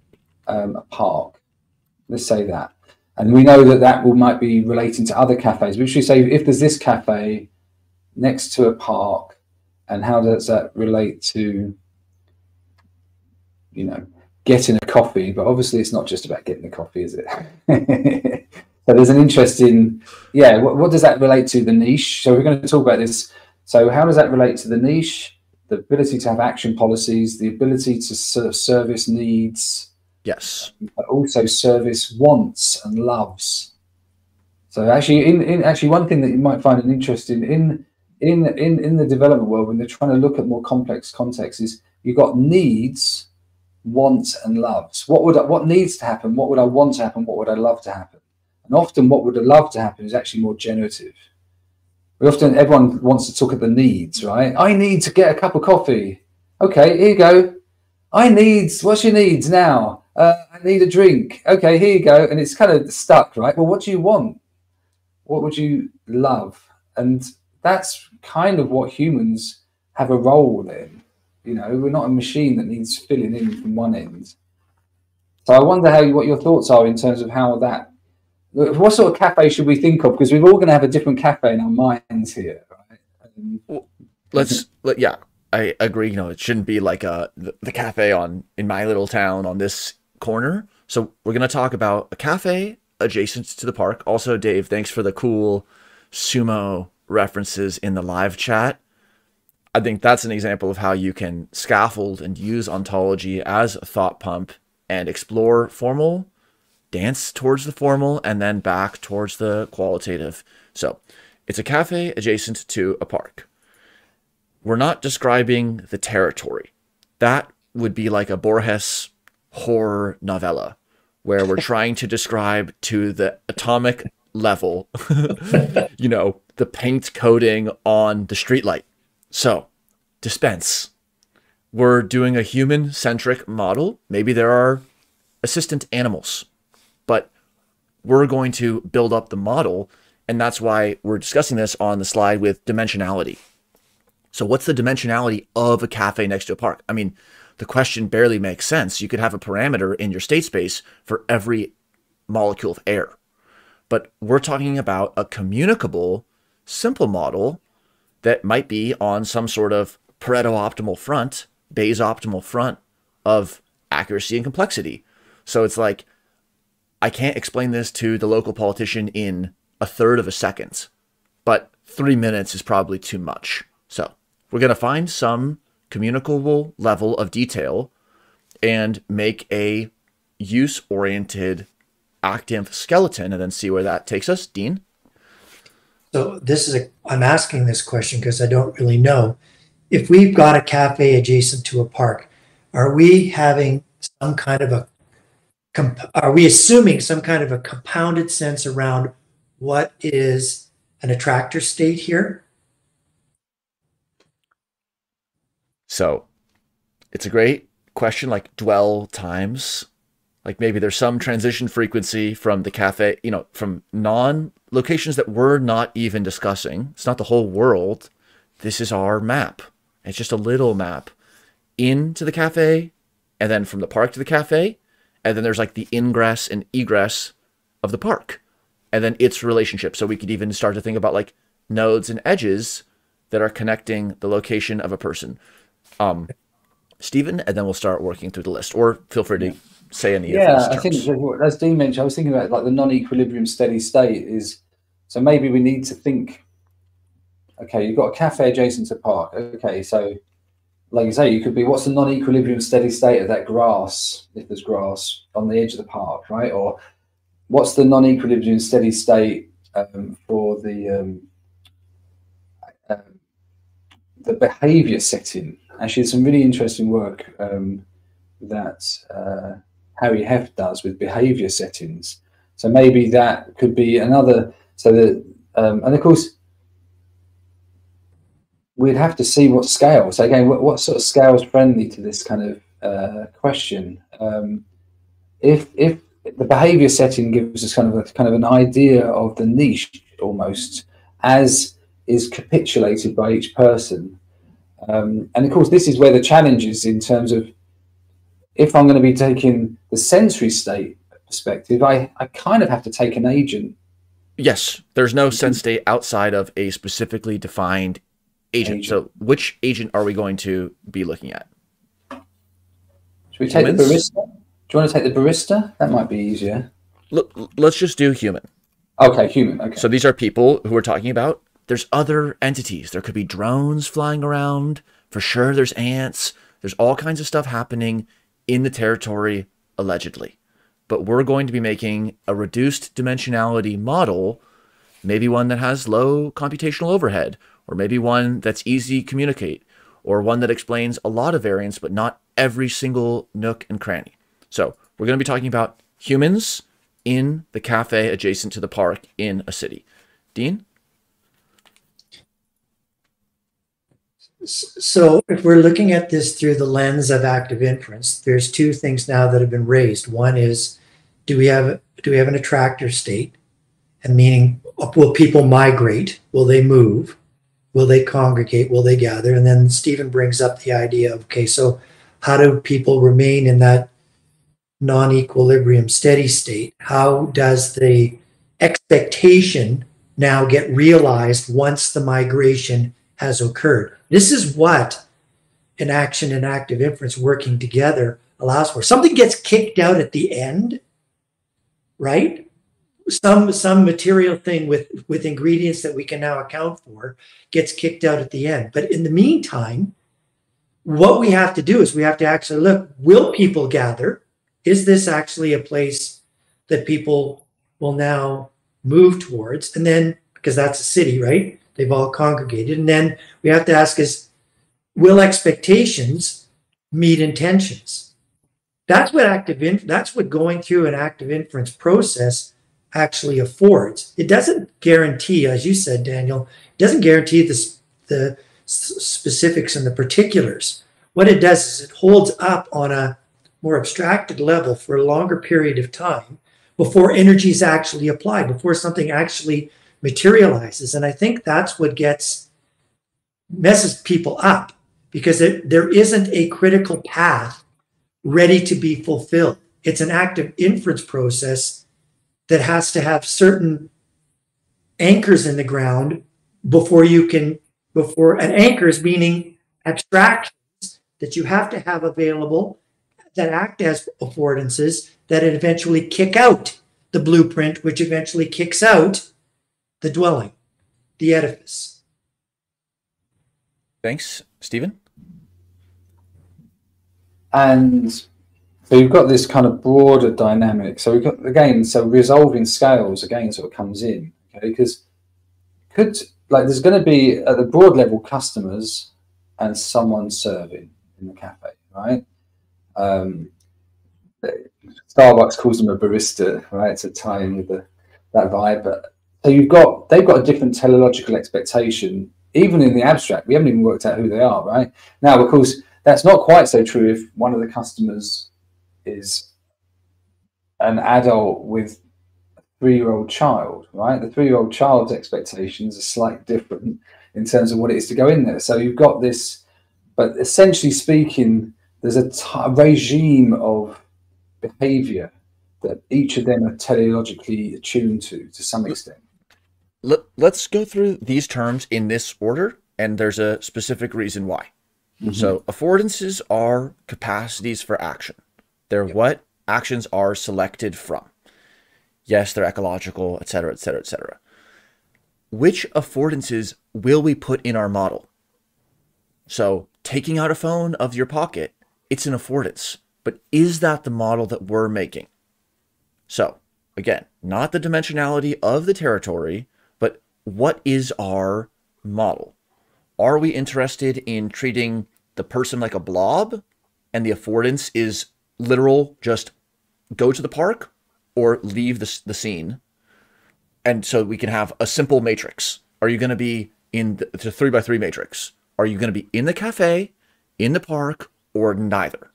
um, a park. Let's say that and we know that that will might be relating to other cafes. We should say if there's this cafe next to a park, and how does that relate to, you know, getting a coffee? But obviously, it's not just about getting a coffee, is it? so there's an interesting, yeah. What, what does that relate to the niche? So we're going to talk about this. So how does that relate to the niche? The ability to have action policies, the ability to serve service needs Yes. But also service wants and loves. So actually, in, in actually one thing that you might find an interesting in in in in the development world when they're trying to look at more complex contexts is you've got needs, wants, and loves. What would I, what needs to happen? What would I want to happen? What would I love to happen? And often, what would I love to happen is actually more generative. We often everyone wants to talk at the needs, right? I need to get a cup of coffee. Okay, here you go. I need. What's your needs now? uh, I need a drink. Okay, here you go. And it's kind of stuck, right? Well, what do you want? What would you love? And that's kind of what humans have a role in. You know, we're not a machine that needs filling in from one end. So I wonder how what your thoughts are in terms of how that. What sort of cafe should we think of? Because we're all going to have a different cafe in our minds here, right? Um, well, let's let, yeah. I agree. You know, it shouldn't be like a the, the cafe on in my little town on this corner. So we're going to talk about a cafe adjacent to the park. Also, Dave, thanks for the cool sumo references in the live chat. I think that's an example of how you can scaffold and use ontology as a thought pump and explore formal, dance towards the formal, and then back towards the qualitative. So it's a cafe adjacent to a park. We're not describing the territory. That would be like a Borges horror novella where we're trying to describe to the atomic level, you know, the paint coating on the streetlight. So, dispense. We're doing a human centric model. Maybe there are assistant animals, we're going to build up the model. And that's why we're discussing this on the slide with dimensionality. So, what's the dimensionality of a cafe next to a park? I mean, the question barely makes sense. You could have a parameter in your state space for every molecule of air. But we're talking about a communicable, simple model that might be on some sort of Pareto optimal front, Bayes optimal front of accuracy and complexity. So it's like, I can't explain this to the local politician in a third of a second, but three minutes is probably too much. So we're going to find some communicable level of detail and make a use oriented active skeleton and then see where that takes us. Dean? So this is a, I'm asking this question because I don't really know. If we've got a cafe adjacent to a park, are we having some kind of a, are we assuming some kind of a compounded sense around what is an attractor state here? So it's a great question, like dwell times. Like maybe there's some transition frequency from the cafe, you know, from non locations that we're not even discussing. It's not the whole world. This is our map. It's just a little map into the cafe and then from the park to the cafe. And then there's like the ingress and egress of the park and then its relationship. So we could even start to think about like nodes and edges that are connecting the location of a person um, Stephen, and then we'll start working through the list. Or feel free to say any. Yeah, I think as Dean mentioned, I was thinking about like the non-equilibrium steady state is. So maybe we need to think. Okay, you've got a cafe adjacent to park. Okay, so like you say, you could be what's the non-equilibrium steady state of that grass, if there's grass on the edge of the park, right? Or what's the non-equilibrium steady state um, for the um, um, the behavior setting actually some really interesting work um, that uh, Harry Heft does with behavior settings. So maybe that could be another. So that, um, and of course, we'd have to see what scale. So again, what, what sort of scale is friendly to this kind of uh, question? Um, if if the behavior setting gives us kind of a, kind of an idea of the niche almost as is capitulated by each person um, and of course, this is where the challenge is in terms of if I'm going to be taking the sensory state perspective, I, I kind of have to take an agent. Yes, there's no sense state outside of a specifically defined agent. agent. So, which agent are we going to be looking at? Should we take Humans? the barista? Do you want to take the barista? That might be easier. Look, let's just do human. Okay, human. Okay. So these are people who we're talking about there's other entities. There could be drones flying around. For sure, there's ants. There's all kinds of stuff happening in the territory, allegedly. But we're going to be making a reduced dimensionality model, maybe one that has low computational overhead, or maybe one that's easy to communicate, or one that explains a lot of variance, but not every single nook and cranny. So we're going to be talking about humans in the cafe adjacent to the park in a city. Dean? So if we're looking at this through the lens of active inference, there's two things now that have been raised. One is, do we have do we have an attractor state? And meaning, will people migrate? Will they move? Will they congregate? Will they gather? And then Stephen brings up the idea of okay, so how do people remain in that non-equilibrium steady state? How does the expectation now get realized once the migration has occurred? This is what an action and active inference working together allows for. Something gets kicked out at the end, right? Some some material thing with with ingredients that we can now account for gets kicked out at the end. But in the meantime, what we have to do is we have to actually look, will people gather? Is this actually a place that people will now move towards? And then because that's a city, right? They've all congregated. And then we have to ask is, will expectations meet intentions? That's what active in, that's what going through an active inference process actually affords. It doesn't guarantee, as you said, Daniel, it doesn't guarantee the, the specifics and the particulars. What it does is it holds up on a more abstracted level for a longer period of time before energy is actually applied, before something actually materializes. And I think that's what gets messes people up because it, there isn't a critical path ready to be fulfilled. It's an active inference process that has to have certain anchors in the ground before you can before an anchors meaning abstractions that you have to have available that act as affordances that eventually kick out the blueprint, which eventually kicks out the dwelling, the edifice. Thanks, Stephen. And so you've got this kind of broader dynamic. So we've got again, so resolving scales again sort of comes in, okay, because could like there's going to be at the broad level customers and someone serving in the cafe, right? Um, Starbucks calls them a barista, right, to tie in with the, that vibe. But so you've got they've got a different teleological expectation, even in the abstract. We haven't even worked out who they are, right? Now, of course, that's not quite so true if one of the customers is an adult with a three-year-old child, right? The three-year-old child's expectations are slightly different in terms of what it is to go in there. So you've got this, but essentially speaking, there's a regime of behavior that each of them are teleologically attuned to to some extent. Let, let's go through these terms in this order, and there's a specific reason why. Mm-hmm. So, affordances are capacities for action. They're yep. what actions are selected from. Yes, they're ecological, et cetera, et cetera, et cetera. Which affordances will we put in our model? So, taking out a phone of your pocket, it's an affordance. But is that the model that we're making? So, again, not the dimensionality of the territory, but what is our model? Are we interested in treating the person like a blob and the affordance is literal, just go to the park or leave the, the scene. And so we can have a simple matrix. Are you going to be in the, the three by three matrix? Are you going to be in the cafe, in the park, or neither?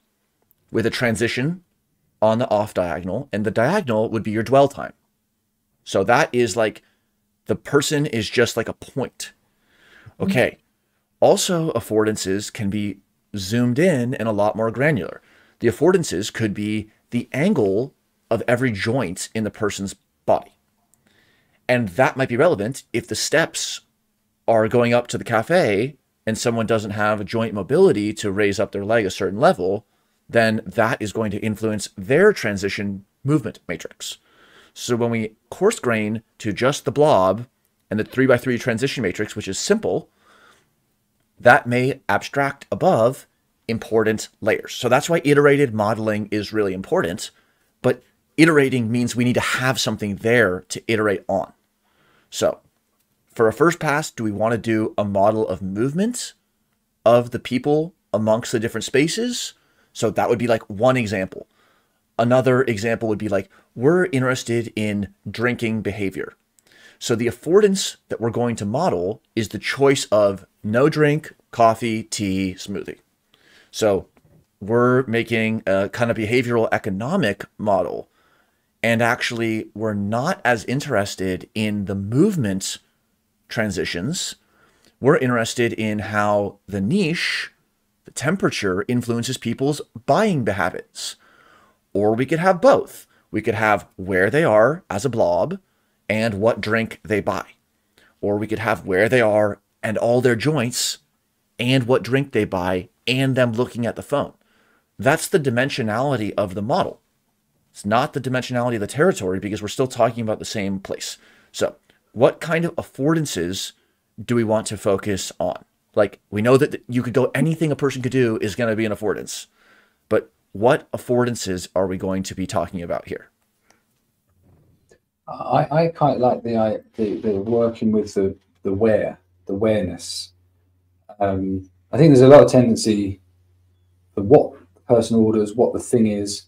With a transition on the off diagonal, and the diagonal would be your dwell time. So that is like the person is just like a point. Okay. Also, affordances can be zoomed in and a lot more granular. The affordances could be the angle of every joint in the person's body. And that might be relevant if the steps are going up to the cafe and someone doesn't have a joint mobility to raise up their leg a certain level, then that is going to influence their transition movement matrix. So when we coarse grain to just the blob and the 3x3 transition matrix, which is simple, that may abstract above important layers. So that's why iterated modeling is really important. But iterating means we need to have something there to iterate on. So for a first pass, do we want to do a model of movement of the people amongst the different spaces? So that would be like one example. Another example would be like, we're interested in drinking behavior. So the affordance that we're going to model is the choice of no drink, coffee, tea, smoothie. So we're making a kind of behavioral economic model and actually we're not as interested in the movement transitions. We're interested in how the niche, the temperature, influences people's buying habits. Or we could have both. We could have where they are as a blob and what drink they buy. Or we could have where they are and all their joints and what drink they buy and them looking at the phone. That's the dimensionality of the model. It's not the dimensionality of the territory because we're still talking about the same place. So, what kind of affordances do we want to focus on? Like, we know that you could go anything a person could do is going to be an affordance. But what affordances are we going to be talking about here? I, I quite like the, the, the working with the, the where, the awareness. Um, I think there's a lot of tendency for what the person orders, what the thing is.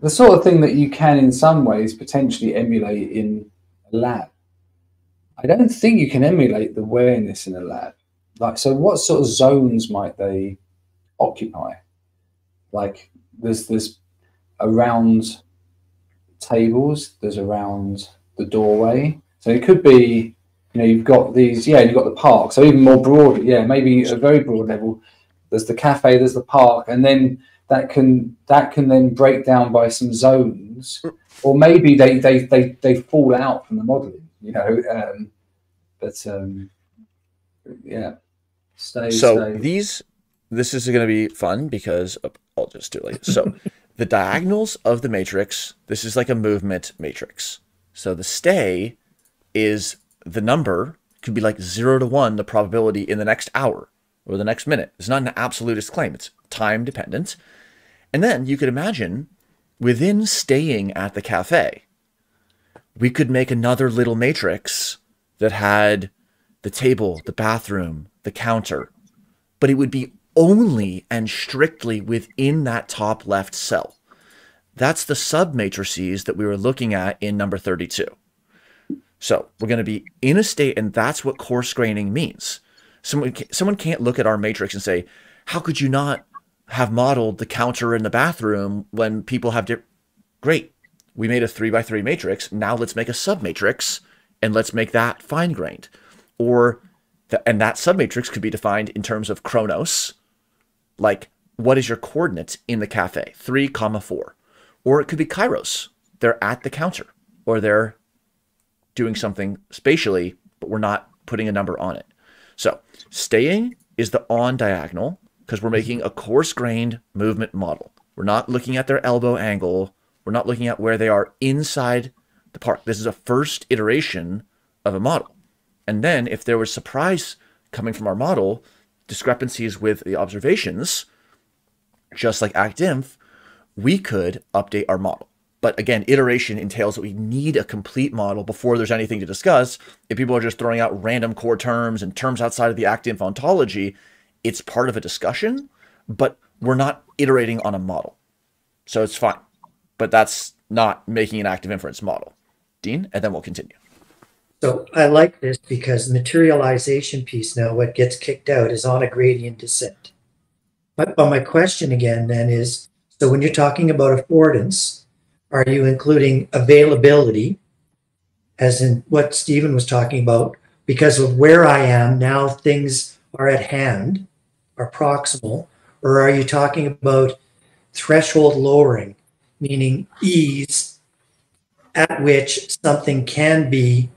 The sort of thing that you can, in some ways, potentially emulate in a lab. I don't think you can emulate the awareness in a lab. Like, so what sort of zones might they occupy? Like, there's there's around tables, there's around the doorway. So it could be, you know, you've got these, yeah, you've got the park. So even more broad, yeah, maybe a very broad level. There's the cafe, there's the park, and then that can that can then break down by some zones, or maybe they they they, they fall out from the modelling, you know. Um, but um, yeah, stay. So stay. these, this is going to be fun because uh, I'll just do it like so. the diagonals of the matrix. This is like a movement matrix. So the stay is the number could be like zero to one, the probability in the next hour or the next minute. It's not an absolutist claim. It's time dependent. And then you could imagine within staying at the cafe, we could make another little matrix that had the table, the bathroom, the counter, but it would be only and strictly within that top left cell. That's the submatrices that we were looking at in number 32. So we're going to be in a state, and that's what coarse graining means. Someone, someone can't look at our matrix and say, how could you not have modeled the counter in the bathroom when people have different... Great. We made a three by three matrix. Now let's make a submatrix and let's make that fine grained. Or, the, and that submatrix could be defined in terms of chronos, like what is your coordinates in the cafe, three comma four. Or it could be kairos. They're at the counter or they're doing something spatially, but we're not putting a number on it. So staying is the on diagonal because we're mm-hmm. making a coarse grained movement model. We're not looking at their elbow angle. We're not looking at where they are inside the park. This is a first iteration of a model. And then if there was surprise coming from our model, discrepancies with the observations, just like ACTINF, we could update our model. But again, iteration entails that we need a complete model before there's anything to discuss. If people are just throwing out random core terms and terms outside of the ACTINF ontology, it's part of a discussion, but we're not iterating on a model. So it's fine. But that's not making an active inference model. Dean, and then we'll continue. So I like this because the materialization piece now, what gets kicked out is on a gradient descent. But, but my question again then is, so when you're talking about affordance, are you including availability, as in what Stephen was talking about, because of where I am, now things are at hand, are proximal, or are you talking about threshold lowering, meaning ease at which something can be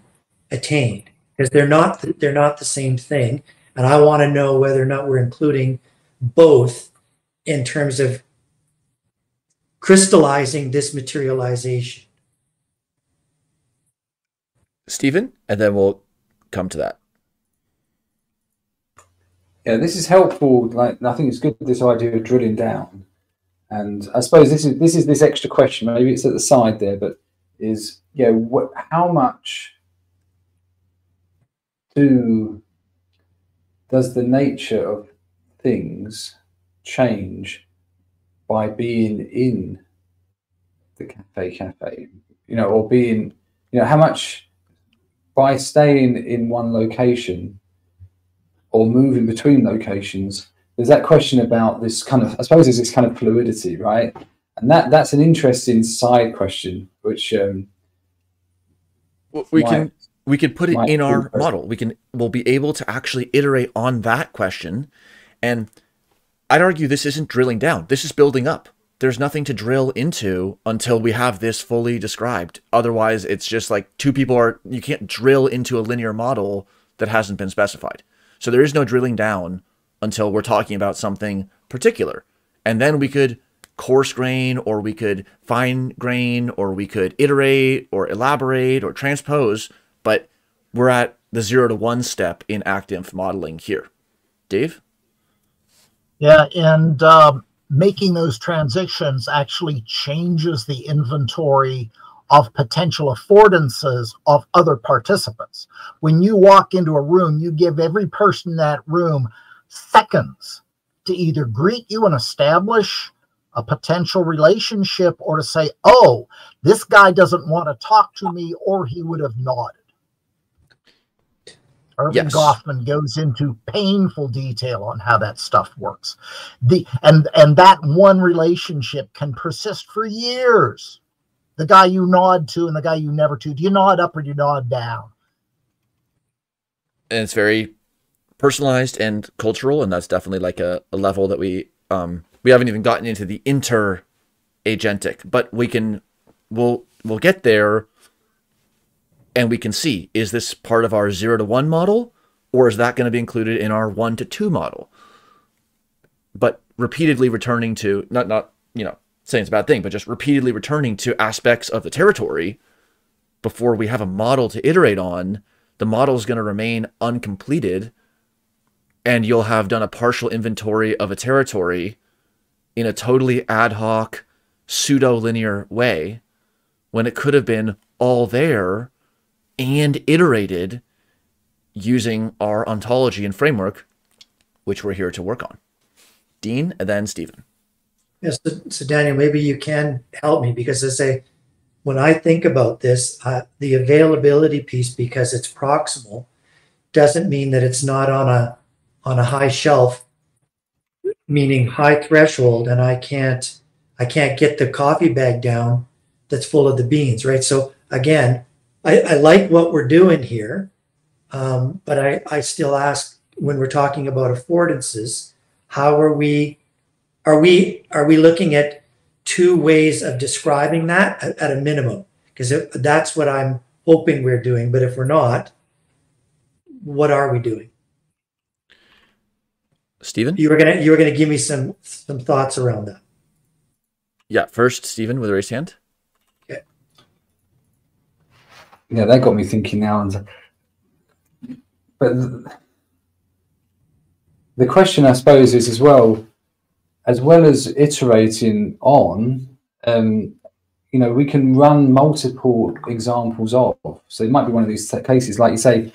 attained? Because they're not they're not the same thing. And i want to know whether or not we're including both in terms of crystallizing this materialization. Stephen and then we'll come to that. Yeah this is helpful like i think it's good this idea of drilling down. And i suppose this is this is this extra question. Maybe it's at the side there but is you know what, how much do does the nature of things change by being in the cafe cafe you know or being you know how much by staying in one location or moving between locations there's that question about this kind of i suppose there's this kind of fluidity right and that that's an interesting side question, which um, well, we might, can we can put it in our model. We can we'll be able to actually iterate on that question, and I'd argue this isn't drilling down. This is building up. There's nothing to drill into until we have this fully described. Otherwise, it's just like two people are. You can't drill into a linear model that hasn't been specified. So there is no drilling down until we're talking about something particular, and then we could coarse grain or we could fine grain or we could iterate or elaborate or transpose, but we're at the zero to one step in ACTINF modeling here. Dave? Yeah, and uh, making those transitions actually changes the inventory of potential affordances of other participants. When you walk into a room, you give every person in that room seconds to either greet you and establish a potential relationship or to say, oh, this guy doesn't want to talk to me, or he would have nodded. Erving yes. Goffman goes into painful detail on how that stuff works. The and and that one relationship can persist for years. The guy you nod to and the guy you never to. Do you nod up or do you nod down? And it's very personalized and cultural, and that's definitely like a, a level that we um we haven't even gotten into the inter agentic, but we can we'll we'll get there and we can see is this part of our 0 to 1 model or is that going to be included in our 1 to 2 model? But repeatedly returning to not not you know saying it's a bad thing but just repeatedly returning to aspects of the territory before we have a model to iterate on the model is going to remain uncompleted and you'll have done a partial inventory of a territory in a totally ad hoc pseudo linear way when it could have been all there and iterated using our ontology and framework, which we're here to work on. Dean and then Stephen. Yes, so, so Daniel, maybe you can help me because I say, when I think about this, uh, the availability piece, because it's proximal, doesn't mean that it's not on a on a high shelf, meaning high threshold, and I can't I can't get the coffee bag down that's full of the beans, right? So again, I, I like what we're doing here, um, but I, I still ask when we're talking about affordances, how are we, are we, are we looking at two ways of describing that at, at a minimum? Because that's what I'm hoping we're doing. But if we're not, what are we doing? Stephen, you were gonna you were gonna give me some some thoughts around that. Yeah, first Stephen with a raised hand yeah, that got me thinking now. And but the question, I suppose, is as well, as well as iterating on, um, you know, we can run multiple examples of. So it might be one of these cases, like you say,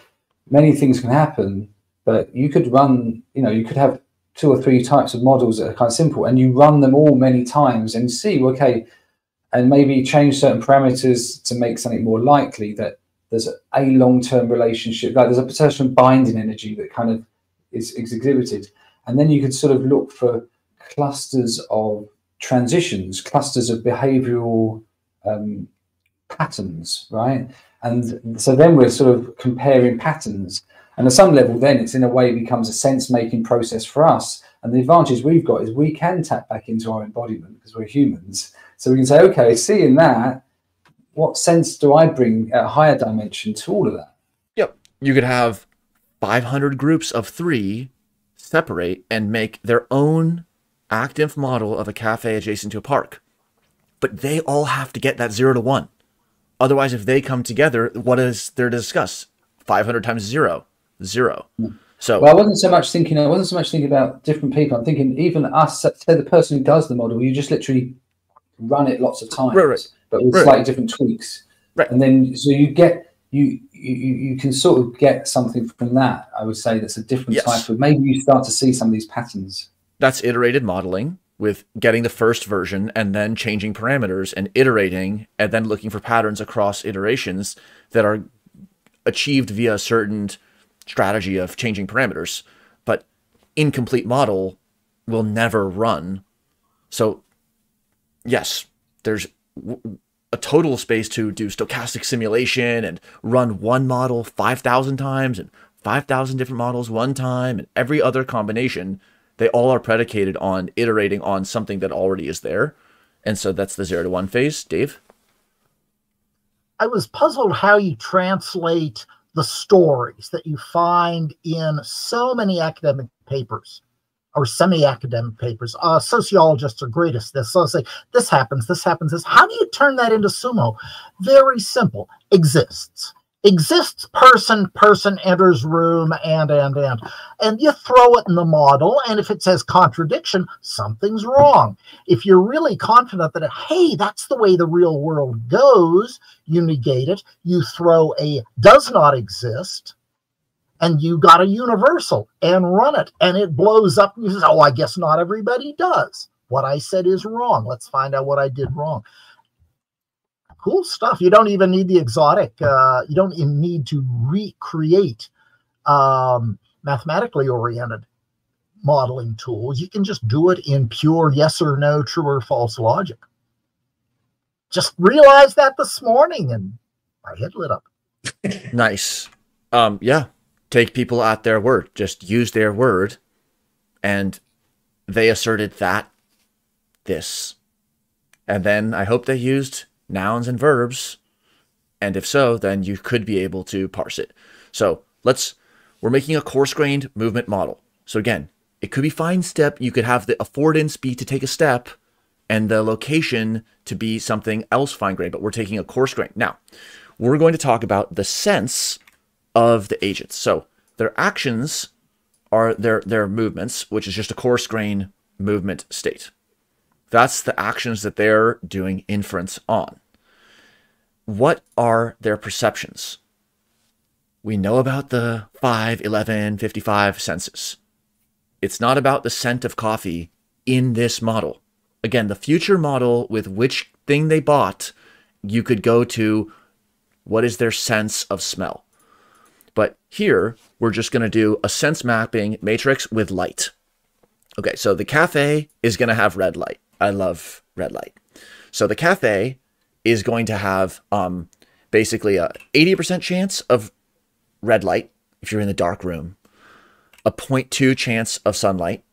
many things can happen, but you could run, you know, you could have two or three types of models that are kind of simple, and you run them all many times and see, okay, and maybe change certain parameters to make something more likely that there's a long-term relationship like there's a potential binding energy that kind of is, is exhibited. And then you could sort of look for clusters of transitions clusters of behavioral um, patterns right? And so then we're sort of comparing patterns. And at some level then it's in a way becomes a sense making process for us. And the advantage we've got is we can tap back into our embodiment because we're humans so we can say, okay, seeing that, what sense do I bring at a higher dimension to all of that? Yep. You could have 500 groups of three separate and make their own active model of a cafe adjacent to a park. But they all have to get that zero to one. Otherwise, if they come together, what is there to discuss? 500 times zero, zero. Hmm. So, well, I wasn't so much thinking. I wasn't so much thinking about different people. I'm thinking even us. Say the person who does the model. You just literally run it lots of times, right, right. but with right. slightly different tweaks. Right. And then so you get you you you can sort of get something from that. I would say that's a different yes. type of maybe you start to see some of these patterns. That's iterated modeling with getting the first version and then changing parameters and iterating and then looking for patterns across iterations that are achieved via a certain strategy of changing parameters. But incomplete model will never run. So yes, there's a total space to do stochastic simulation and run one model 5,000 times and 5,000 different models one time and every other combination. They all are predicated on iterating on something that already is there. And so that's the zero to one phase. Dave? I was puzzled how you translate the stories that you find in so many academic papers or semi-academic papers. Uh, sociologists are great at this. So say this happens, this happens, this. How do you turn that into sumo? Very simple. Exists. Exists person, person enters room, and, and, and. And you throw it in the model, and if it says contradiction, something's wrong. If you're really confident that, hey, that's the way the real world goes, you negate it. You throw a does not exist, and you got a universal and run it and it blows up and you say oh i guess not everybody does. What i said is wrong. Let's find out what i did wrong. Cool stuff. You don't even need the exotic uh, you don't even need to recreate um, mathematically oriented modeling tools. You can just do it in pure yes or no true or false logic. Just realized that this morning and my head lit up. Nice. Um yeah take people at their word. Just use their word. And they asserted that, this. And then I hope they used nouns and verbs. And if so, then you could be able to parse it. So let's, we're making a coarse grained movement model. So again, it could be fine step. You could have the affordance be to take a step and the location to be something else fine grained, but we're taking a coarse grain. Now, we're going to talk about the sense of the agents. So their actions are their their movements, which is just a coarse grain movement state. That's the actions that they're doing inference on. What are their perceptions? We know about the 5, 11, 55 senses. It's not about the scent of coffee in this model. Again, the future model with which thing they bought, you could go to what is their sense of smell. But here, we're just going to do a sense mapping matrix with light. Okay, so the cafe is going to have red light. I love red light. So the cafe is going to have um, basically a 80% chance of red light if you're in the dark room, a 0.2 chance of sunlight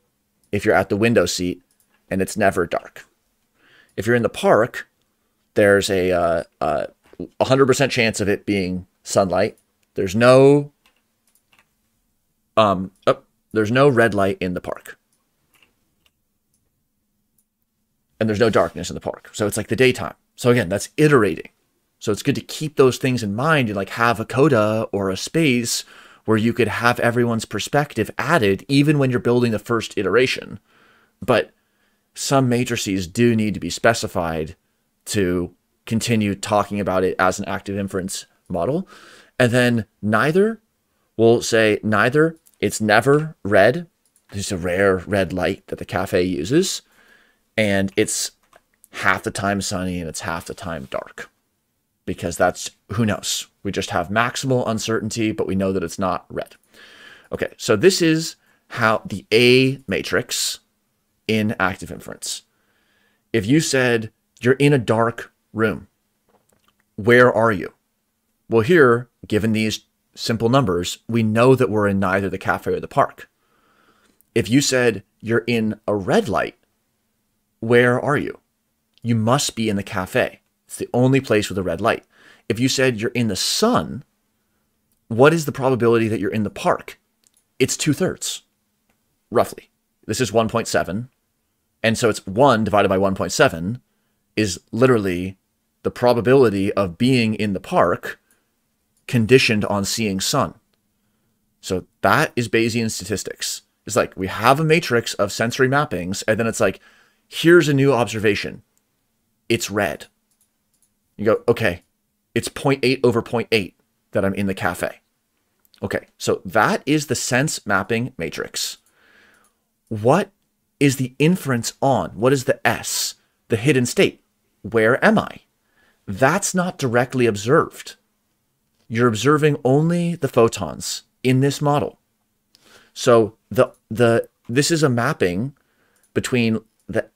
if you're at the window seat and it's never dark. If you're in the park, there's a uh, uh, 100% chance of it being sunlight there's no um oh, there's no red light in the park. And there's no darkness in the park. So it's like the daytime. So again, that's iterating. So it's good to keep those things in mind and like have a coda or a space where you could have everyone's perspective added even when you're building the first iteration. But some matrices do need to be specified to continue talking about it as an active inference model. And then neither will say neither. It's never red. There's a rare red light that the cafe uses. And it's half the time sunny and it's half the time dark. Because that's, who knows? We just have maximal uncertainty, but we know that it's not red. Okay, so this is how the A matrix in active inference. If you said you're in a dark room, where are you? Well, here, given these simple numbers, we know that we're in neither the cafe or the park. If you said you're in a red light, where are you? You must be in the cafe. It's the only place with a red light. If you said you're in the sun, what is the probability that you're in the park? It's two thirds, roughly. This is 1.7. And so it's 1 divided by 1.7 is literally the probability of being in the park conditioned on seeing sun. So that is Bayesian statistics. It's like we have a matrix of sensory mappings, and then it's like, here's a new observation. It's red. You go, okay, it's 0.8 over 0.8 that I'm in the cafe. Okay, so that is the sense mapping matrix. What is the inference on? What is the S, the hidden state? Where am I? That's not directly observed you're observing only the photons in this model. So the the this is a mapping between the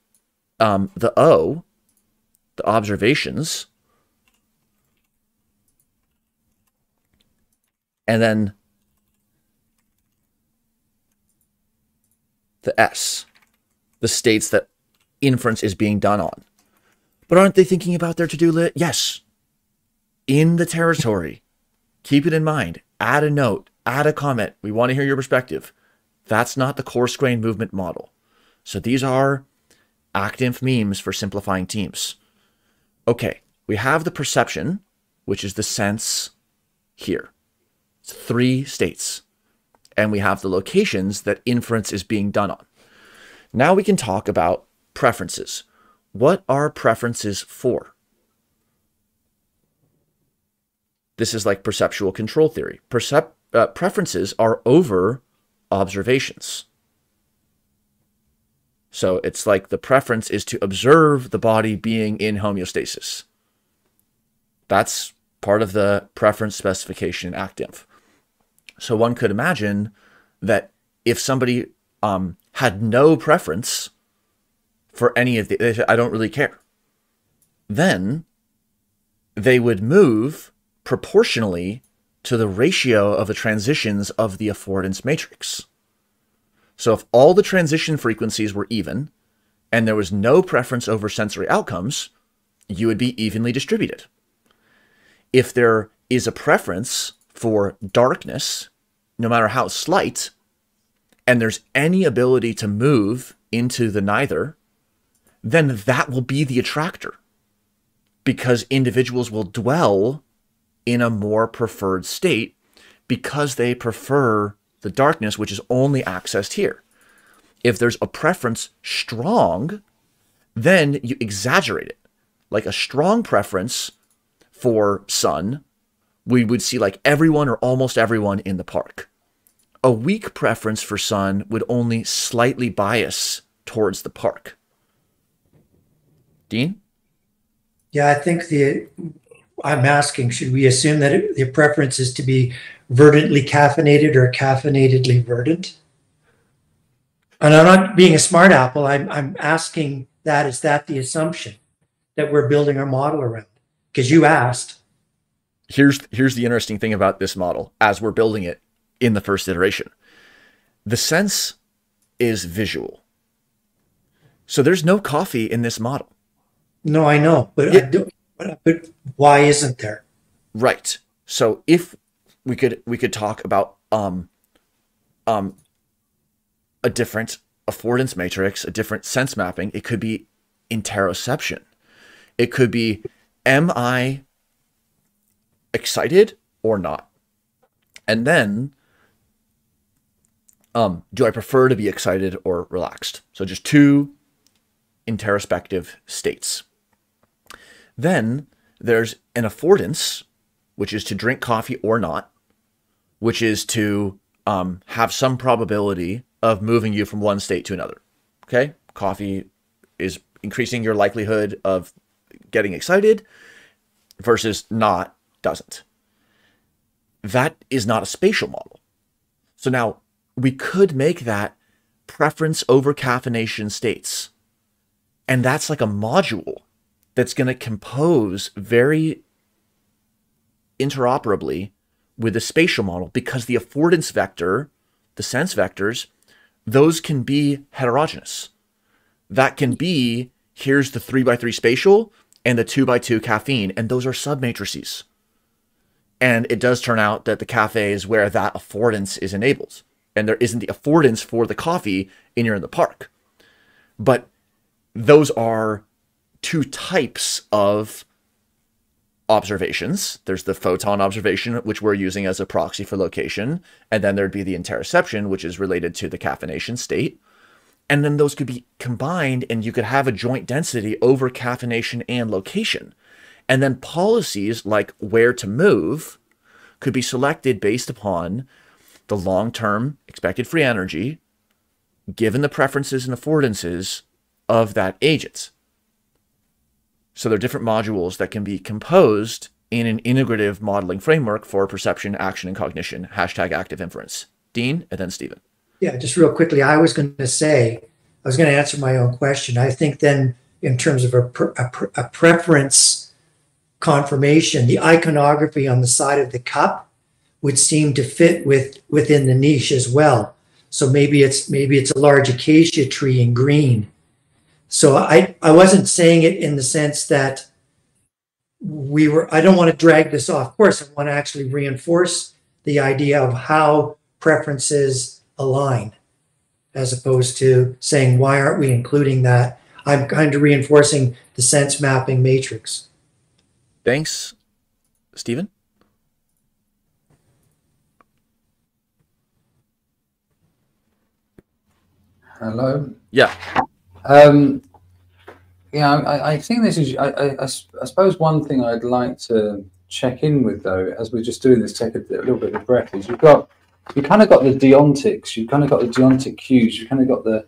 um, the O, the observations, and then the S, the states that inference is being done on. But aren't they thinking about their to-do list? Yes. In the territory Keep it in mind. Add a note, add a comment. We want to hear your perspective. That's not the coarse grain movement model. So these are active memes for simplifying teams. Okay, we have the perception, which is the sense here. It's three states. And we have the locations that inference is being done on. Now we can talk about preferences. What are preferences for? This is like perceptual control theory. Percep uh, preferences are over observations. So it's like the preference is to observe the body being in homeostasis. That's part of the preference specification in ACTINF. So one could imagine that if somebody um, had no preference for any of the, I don't really care, then they would move proportionally to the ratio of the transitions of the affordance matrix. So if all the transition frequencies were even and there was no preference over sensory outcomes, you would be evenly distributed. If there is a preference for darkness, no matter how slight, and there's any ability to move into the neither, then that will be the attractor because individuals will dwell in a more preferred state because they prefer the darkness, which is only accessed here. If there's a preference strong, then you exaggerate it. Like a strong preference for sun, we would see like everyone or almost everyone in the park. A weak preference for sun would only slightly bias towards the park. Dean? Yeah, I think the I'm asking, should we assume that it, the preference is to be verdantly caffeinated or caffeinatedly verdant? And I'm not being a smart apple. I'm, I'm asking that, is that the assumption that we're building our model around? Because you asked. Here's, here's the interesting thing about this model as we're building it in the first iteration. The sense is visual. So there's no coffee in this model. No, I know, but yeah. But why isn't there? Right. So if we could we could talk about um um a different affordance matrix, a different sense mapping, it could be interoception. It could be am I excited or not? And then um, do I prefer to be excited or relaxed? So just two interoceptive states. Then there's an affordance, which is to drink coffee or not, which is to um, have some probability of moving you from one state to another. Okay? Coffee is increasing your likelihood of getting excited versus not doesn't. That is not a spatial model. So now we could make that preference over caffeination states. And that's like a module that's going to compose very interoperably with the spatial model because the affordance vector, the sense vectors, those can be heterogeneous. That can be here's the three by three spatial and the two by two caffeine, and those are submatrices. And it does turn out that the cafe is where that affordance is enabled. And there isn't the affordance for the coffee in you're in the park. But those are two types of observations. There's the photon observation, which we're using as a proxy for location. And then there'd be the interoception, which is related to the caffeination state. And then those could be combined and you could have a joint density over caffeination and location. And then policies like where to move could be selected based upon the long-term expected free energy, given the preferences and affordances of that agent. So there are different modules that can be composed in an integrative modeling framework for perception, action, and cognition. Hashtag active inference. Dean, and then Stephen. Yeah, just real quickly, I was going to say, I was going to answer my own question. I think then, in terms of a, a, a preference confirmation, the iconography on the side of the cup would seem to fit with within the niche as well. So maybe it's maybe it's a large acacia tree in green so I, I wasn't saying it in the sense that we were, I don't want to drag this off course. I want to actually reinforce the idea of how preferences align as opposed to saying, why aren't we including that? I'm kind of reinforcing the sense mapping matrix. Thanks, Stephen. Hello. Yeah. Um, yeah, I, I, think this is. I, I, I, suppose one thing I'd like to check in with though, as we're just doing this, take a, a little bit of breath, is you've got you kind of got the deontics, you've kind of got the deontic cues, you've kind of got the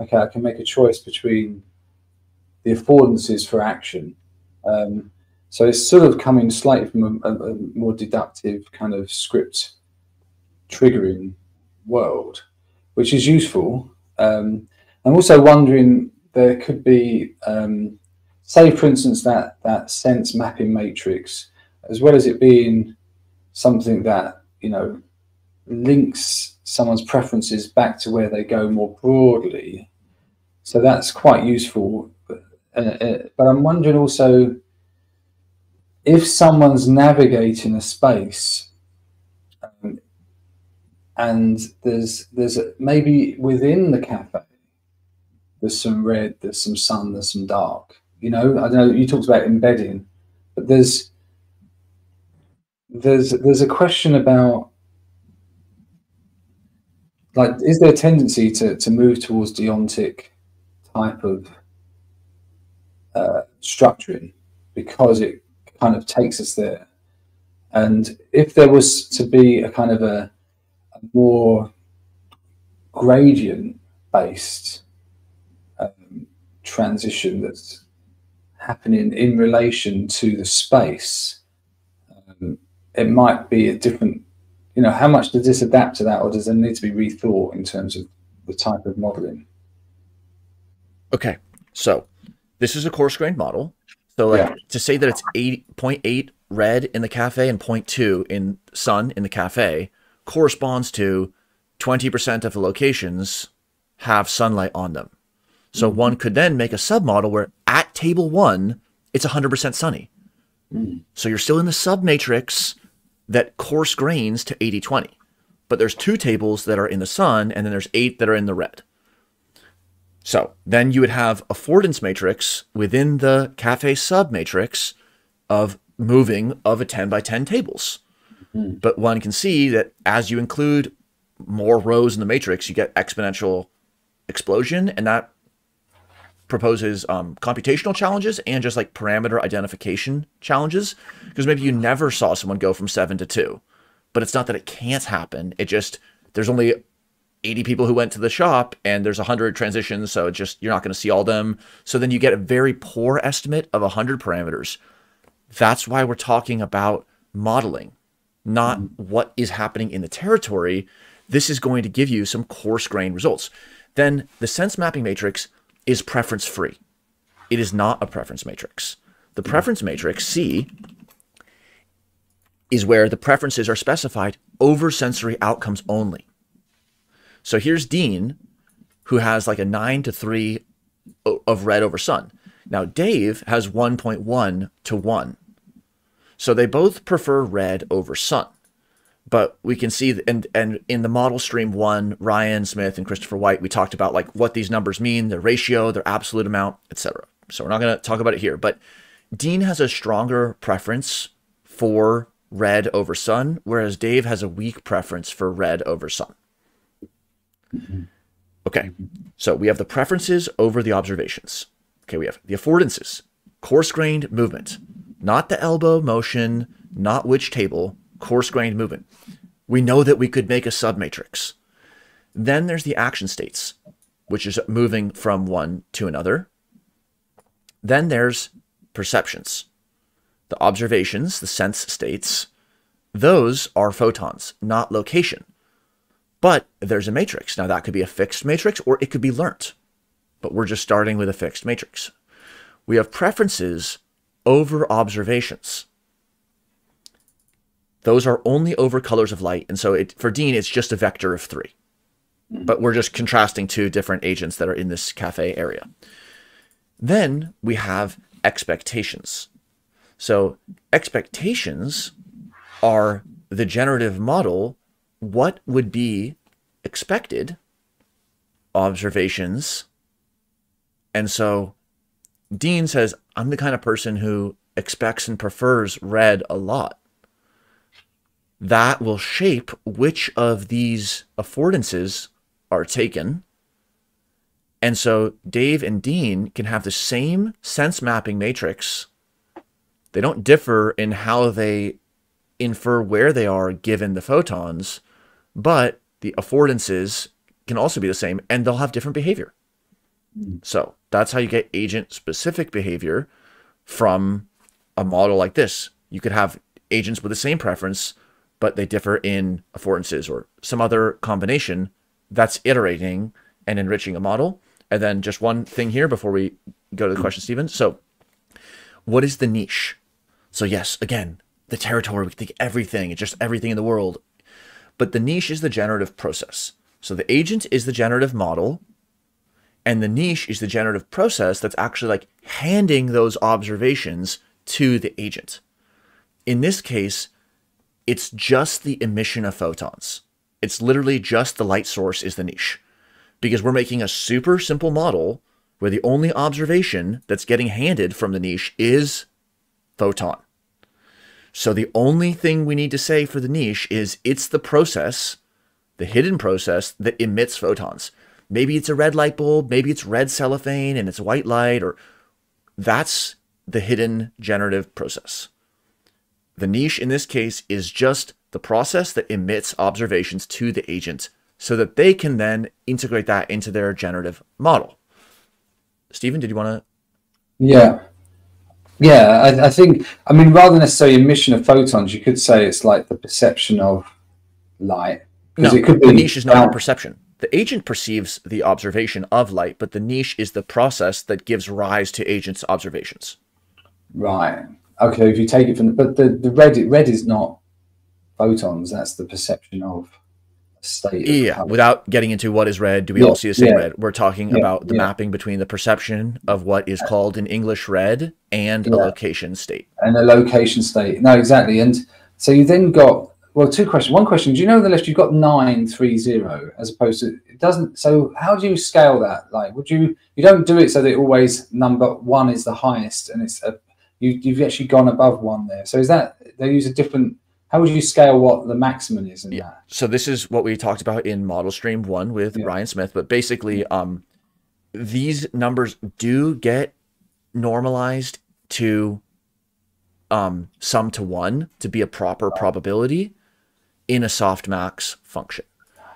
okay, I can make a choice between the affordances for action. Um, so it's sort of coming slightly from a, a, a more deductive kind of script triggering world, which is useful. Um, I'm also wondering there could be, um, say, for instance, that that sense mapping matrix, as well as it being something that you know links someone's preferences back to where they go more broadly. So that's quite useful. But, uh, uh, but I'm wondering also if someone's navigating a space um, and there's there's a, maybe within the cafe there's some red, there's some sun, there's some dark. You know, I know you talked about embedding, but there's there's there's a question about like is there a tendency to to move towards deontic type of uh, structuring because it kind of takes us there and if there was to be a kind of a, a more gradient based transition that's happening in relation to the space um, it might be a different you know, how much does this adapt to that, or does it need to be rethought in terms of the type of modeling? Okay, so this is a coarse grained model. So like yeah. to say that it's 8.8 red in the cafe and 0.2 in sun in the cafe corresponds to 20% of the locations have sunlight on them. So one could then make a submodel where at table one, it's 100% sunny. Mm. So you're still in the sub matrix that coarse grains to 80 20. But there's two tables that are in the sun, and then there's eight that are in the red. So then you would have affordance matrix within the cafe sub matrix of moving of a 10 by 10 tables. Mm-hmm. But one can see that as you include more rows in the matrix, you get exponential explosion, and that proposes um, computational challenges and just like parameter identification challenges. Because maybe you never saw someone go from seven to two, but it's not that it can't happen. It just there's only 80 people who went to the shop and there's 100 transitions so just you're not going to see all them. So then you get a very poor estimate of 100 parameters. That's why we're talking about modeling not what is happening in the territory. This is going to give you some coarse grained results. Then the sense mapping matrix is preference free. It is not a preference matrix. The mm-hmm. preference matrix, C, is where the preferences are specified over sensory outcomes only. So here's Dean, who has like a 9 to 3 of red over sun. Now Dave has 1.1 to 1. So they both prefer red over sun but we can see and and in the model stream one ryan smith and christopher Whyte we talked about like what these numbers mean their ratio their absolute amount etc so we're not going to talk about it here but dean has a stronger preference for red over sun whereas dave has a weak preference for red over sun. Okay so we have the preferences over the observations. Okay we have the affordances coarse grained movement not the elbow motion not which table coarse grained movement. We know that we could make a submatrix. Then there's the action states, which is moving from one to another. Then there's perceptions, the observations, the sense states. Those are photons, not location. But there's a matrix. Now, that could be a fixed matrix or it could be learnt, but we're just starting with a fixed matrix. We have preferences over observations those are only over colors of light. And so it, for Dean, it's just a vector of three. Hmm. But we're just contrasting two different agents that are in this cafe area. Then we have expectations. So expectations are the generative model. What would be expected? Observations. And so Dean says, I'm the kind of person who expects and prefers red a lot that will shape which of these affordances are taken. And so Dave and Dean can have the same sense mapping matrix They don't differ in how they infer where they are given the photons, but the affordances can also be the same and they'll have different behavior. So that's how you get agent specific behavior from a model like this. You could have agents with the same preference, but they differ in affordances or some other combination that's iterating and enriching a model. And then just one thing here before we go to the question, Stephen. So, what is the niche? So, yes, again, the territory, we think everything, it's just everything in the world. But the niche is the generative process. So, the agent is the generative model, and the niche is the generative process that's actually like handing those observations to the agent. In this case, it's just the emission of photons. It's literally just the light source is the niche because we're making a super simple model where the only observation that's getting handed from the niche is photon. So the only thing we need to say for the niche is it's the process, the hidden process that emits photons. Maybe it's a red light bulb, maybe it's red cellophane and it's white light, or that's the hidden generative process. The niche in this case is just the process that emits observations to the agent so that they can then integrate that into their generative model. Stephen, did you want to? Yeah. Yeah, I, I, think, I mean, rather than necessarily emission of photons, you could say it's like the perception of light. No, it could be the niche is not a perception. The agent perceives the observation of light, but the niche is the process that gives rise to agent's observations. Right. Okay, if you take it from the, but the, the red, red is not photons, that's the perception of state. Yeah, without getting into what is red, do we yeah, all see the same yeah. red? We're talking yeah, about the mapping between the perception of what is called in English red and a location state. And a location state. No, exactly. And so you then got well, two questions. One question: Do you know the list you've got nine three zero as opposed to it doesn't? So how do you scale that? Like, would you you don't do it so that always number one is the highest and it's a you you've actually gone above one there. So is that they use a different how would you scale what the maximum is in yeah. that? So this is what we talked about in Model Stream One with yeah. Ryan Smith, but basically, um, these numbers do get normalized to um, sum to one to be a proper probability in a softmax function.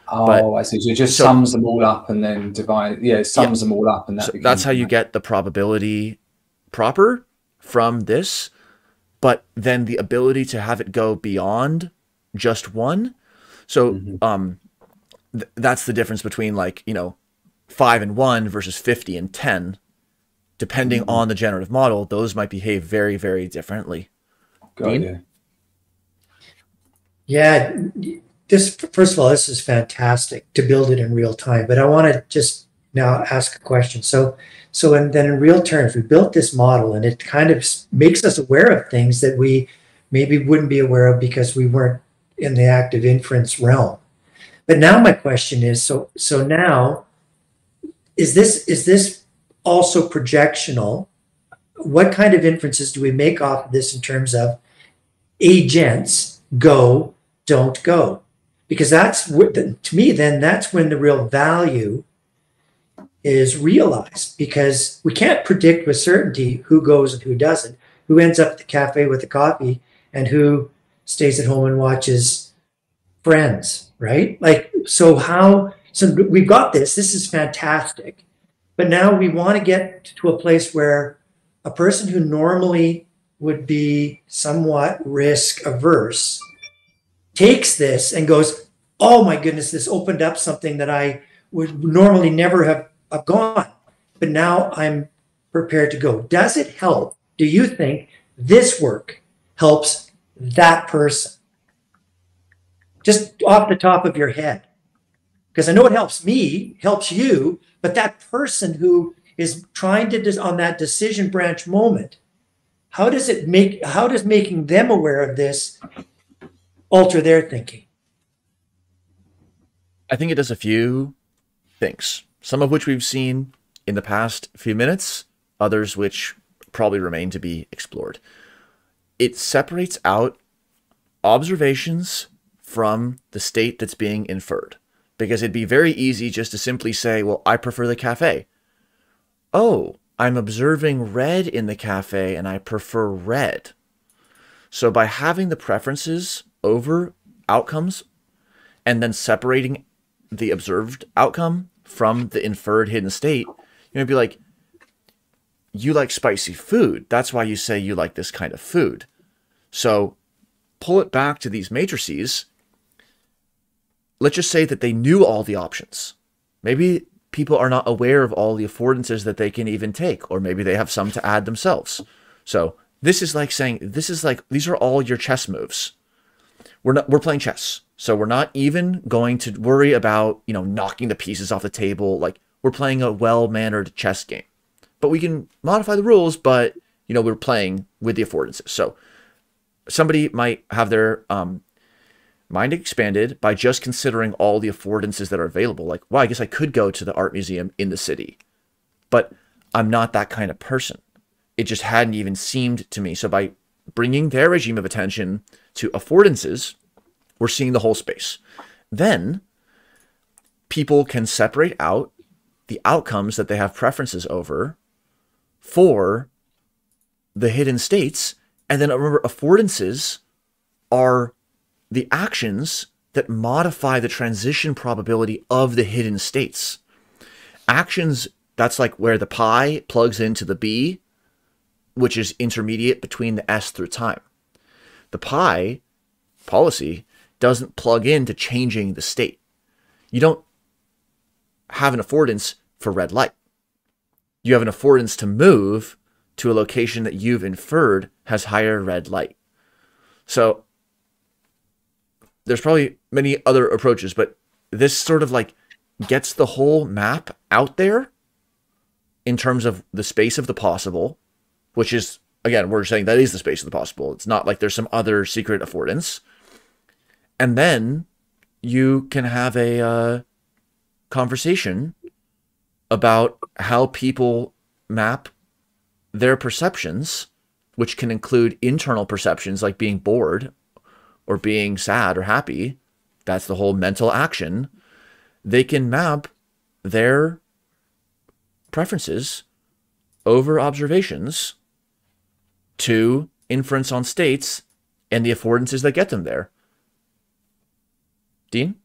Oh, but, I see. So it just so, sums them all up and then divide. Yeah, sums yeah. them all up, and that so that's how you get the probability proper from this but then the ability to have it go beyond just one. So mm-hmm. um, th- that's the difference between like you know five and one versus fifty and ten. Depending mm-hmm. on the generative model, those might behave very very differently. Got Yeah, this first of all, this is fantastic to build it in real time. But I want to just now ask a question. So so and then in real terms, we built this model and it kind of makes us aware of things that we maybe wouldn't be aware of because we weren't in the active inference realm. But now my question is, so so now is this is this also projectional? What kind of inferences do we make off of this in terms of agents go, don't go? Because that's to me, then that's when the real value is realized because we can't predict with certainty who goes and who doesn't, who ends up at the cafe with the coffee and who stays at home and watches friends, right? Like, so how, so we've got this, this is fantastic. But now we want to get to a place where a person who normally would be somewhat risk averse takes this and goes, oh my goodness, this opened up something that I would normally never have I've gone, but now I'm prepared to go. Does it help? Do you think this work helps that person? Just off the top of your head. Because I know it helps me, helps you, but that person who is trying to on that decision branch moment, how does it make how does making them aware of this alter their thinking? I think it does a few things some of which we've seen in the past few minutes, others which probably remain to be explored. It separates out observations from the state that's being inferred. Because it'd be very easy just to simply say, well, I prefer the cafe. Oh, I'm observing red in the cafe and I prefer red. So by having the preferences over outcomes and then separating the observed outcome from the inferred hidden state, you're to be like, you like spicy food. That's why you say you like this kind of food. So pull it back to these matrices. Let's just say that they knew all the options. Maybe people are not aware of all the affordances that they can even take, or maybe they have some to add themselves. So this is like saying, this is like, these are all your chess moves. We're not, we're playing chess. So we're not even going to worry about, you know, knocking the pieces off the table. Like we're playing a well-mannered chess game but we can modify the rules, but you know, we're playing with the affordances. So somebody might have their um, mind expanded by just considering all the affordances that are available. Like, well, I guess I could go to the art museum in the city, but I'm not that kind of person. It just hadn't even seemed to me. So by bringing their regime of attention to affordances, we're seeing the whole space. Then people can separate out the outcomes that they have preferences over for the hidden states. And then remember, affordances are the actions that modify the transition probability of the hidden states. Actions, that's like where the pi plugs into the b, which is intermediate between the s through time. The pi policy doesn't plug into changing the state. You don't have an affordance for red light you have an affordance to move to a location that you've inferred has higher red light. So there's probably many other approaches, but this sort of like gets the whole map out there in terms of the space of the possible, which is again, we're saying that is the space of the possible. It's not like there's some other secret affordance. And then you can have a uh, conversation about how people map their perceptions, which can include internal perceptions like being bored or being sad or happy. That's the whole mental action. They can map their preferences over observations to inference on states and the affordances that get them there. Dean?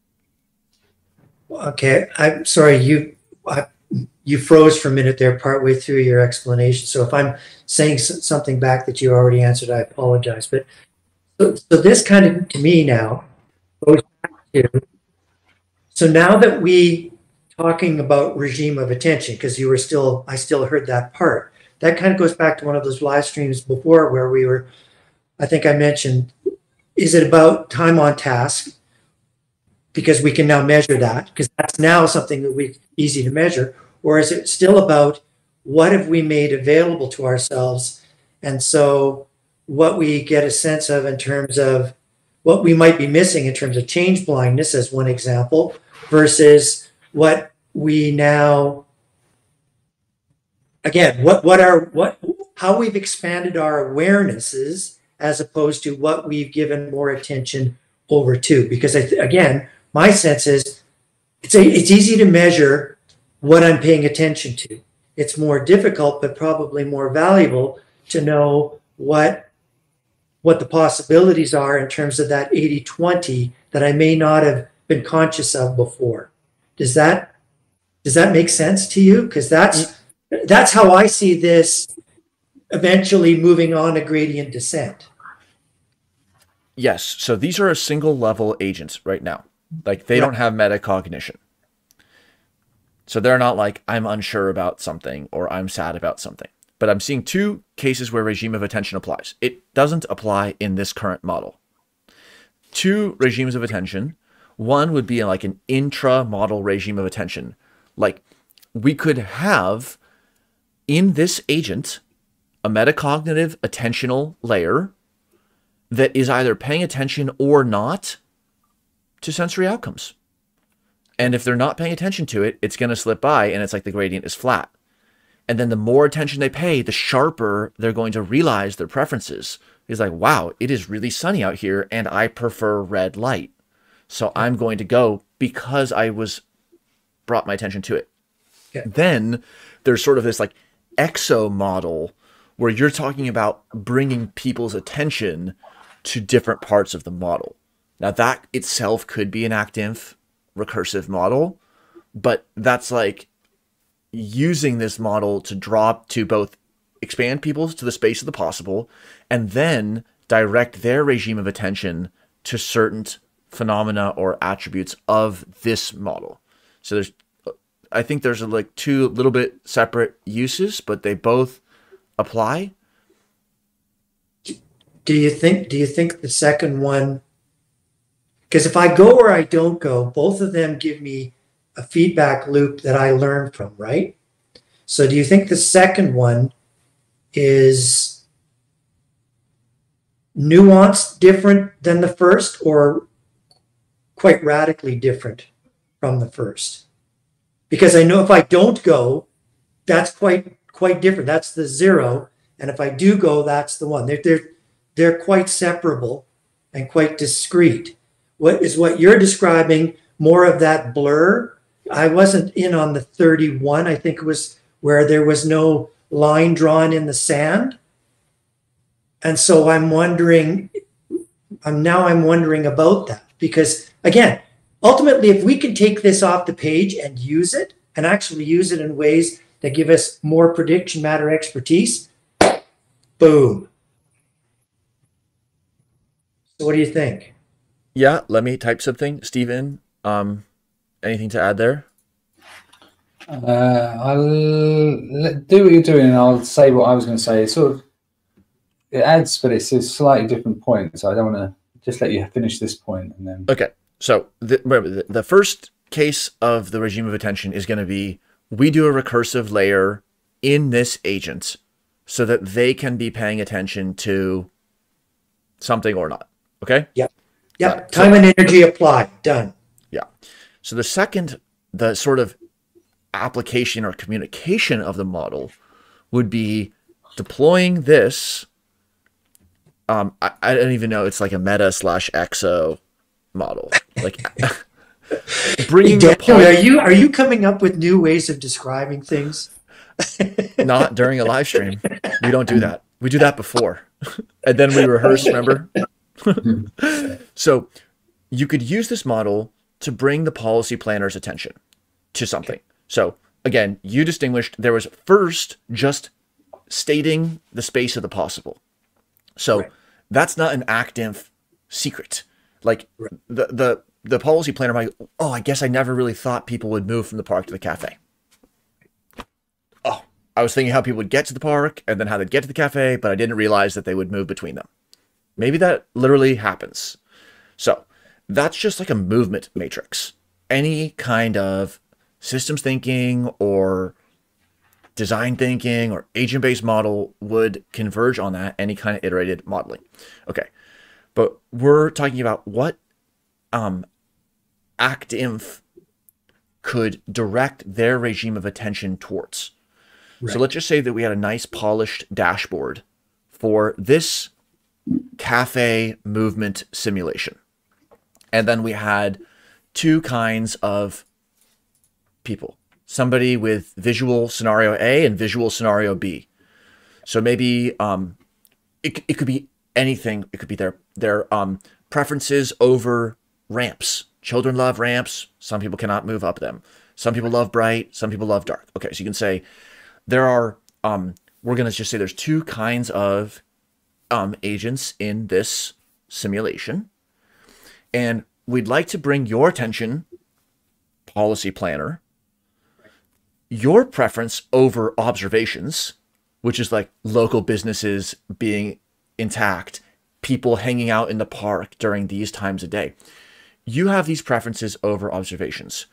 Okay, I'm sorry. You, I, you froze for a minute there partway through your explanation. So if I'm saying something back that you already answered, I apologize. But so, so this kind of to me now goes back to so now that we talking about regime of attention because you were still I still heard that part. That kind of goes back to one of those live streams before where we were I think I mentioned is it about time on task because we can now measure that because that's now something that we easy to measure. Or is it still about what have we made available to ourselves? And so what we get a sense of in terms of what we might be missing in terms of change blindness as one example versus what we now again what what are what how we've expanded our awarenesses as opposed to what we've given more attention over to. Because I th- again my sense is it's a, it's easy to measure what I'm paying attention to. It's more difficult, but probably more valuable to know what what the possibilities are in terms of that 80-20 that I may not have been conscious of before. Does that does that make sense to you? Because that's that's how I see this eventually moving on a gradient descent. Yes. So these are a single level agents right now. Like they don't have metacognition. So they're not like, I'm unsure about something or I'm sad about something. But I'm seeing two cases where regime of attention applies. It doesn't apply in this current model. Two regimes of attention. One would be like an intra model regime of attention. Like we could have in this agent a metacognitive attentional layer that is either paying attention or not to sensory outcomes. And if they're not paying attention to it, it's going to slip by and it's like the gradient is flat. And then the more attention they pay, the sharper they're going to realize their preferences. It's like, wow, it is really sunny out here and I prefer red light. So I'm going to go because I was brought my attention to it. Yeah. Then there's sort of this like exo model where you're talking about bringing people's attention to different parts of the model. Now that itself could be an ActInf recursive model, but that's like using this model to drop to both expand people to the space of the possible and then direct their regime of attention to certain phenomena or attributes of this model. So there's I think there's like two little bit separate uses, but they both apply. Do you think do you think the second one because if I go or I don't go, both of them give me a feedback loop that I learn from, right? So do you think the second one is nuanced different than the first or quite radically different from the first? Because I know if I don't go, that's quite quite different. That's the zero. And if I do go, that's the one. They're they're they're quite separable and quite discrete. What is what you're describing more of that blur? I wasn't in on the 31. I think it was where there was no line drawn in the sand. And so I'm wondering, I'm now I'm wondering about that because again, ultimately, if we can take this off the page and use it and actually use it in ways that give us more prediction matter expertise, boom. So what do you think? Yeah, let me type something. Stephen, um, anything to add there? Uh, I'll do what you're doing, and I'll say what I was going to say. It sort of it adds, but it's a slightly different point. So I don't want to just let you finish this point and then. Okay, so the, remember the, the first case of the regime of attention is going to be we do a recursive layer in this agent so that they can be paying attention to something or not. Okay. Yep. Yep. Time so, and energy applied. Done. Yeah. So the second, the sort of application or communication of the model would be deploying this. Um, I, I don't even know. It's like a meta slash exo model. Like bringing Daniel, point, are you are you coming up with new ways of describing things? not during a live stream. We don't do that. We do that before, and then we rehearse. Remember? Hmm. so you could use this model to bring the policy planner's attention to something. So again, you distinguished there was first just stating the space of the possible. So right. that's not an active secret. Like right. the the the policy planner might, oh, I guess I never really thought people would move from the park to the cafe. Oh, I was thinking how people would get to the park and then how they'd get to the cafe, but I didn't realize that they would move between them. Maybe that literally happens. So that's just like a movement matrix. Any kind of systems thinking or design thinking or agent based model would converge on that, any kind of iterated modeling. Okay. But we're talking about what um, ActInf could direct their regime of attention towards. Right. So let's just say that we had a nice polished dashboard for this cafe movement simulation. And then we had two kinds of people somebody with visual scenario A and visual scenario B. So maybe um, it, it could be anything. It could be their their um, preferences over ramps. Children love ramps. Some people cannot move up them. Some people love bright. Some people love dark. Okay, so you can say there are. Um, we're gonna just say there's two kinds of um, agents in this simulation, and we'd like to bring your attention, policy planner, your preference over observations, which is like local businesses being intact, people hanging out in the park during these times of day. You have these preferences over observations.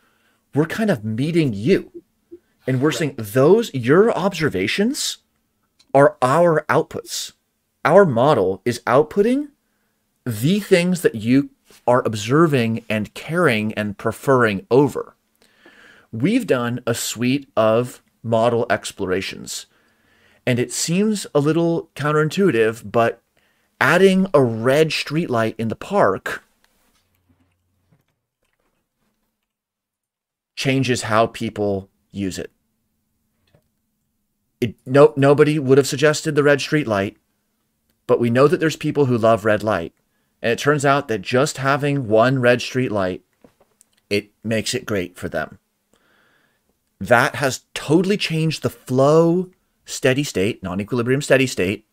We're kind of meeting you. And we're saying those, your observations are our outputs. Our model is outputting the things that you are observing and caring and preferring over we've done a suite of model explorations. And it seems a little counterintuitive, but adding a red streetlight in the park changes how people use it. it no, nobody would have suggested the red streetlight, but we know that there's people who love red light. And it turns out that just having one red street light, it makes it great for them. That has totally changed the flow steady state, non equilibrium steady state,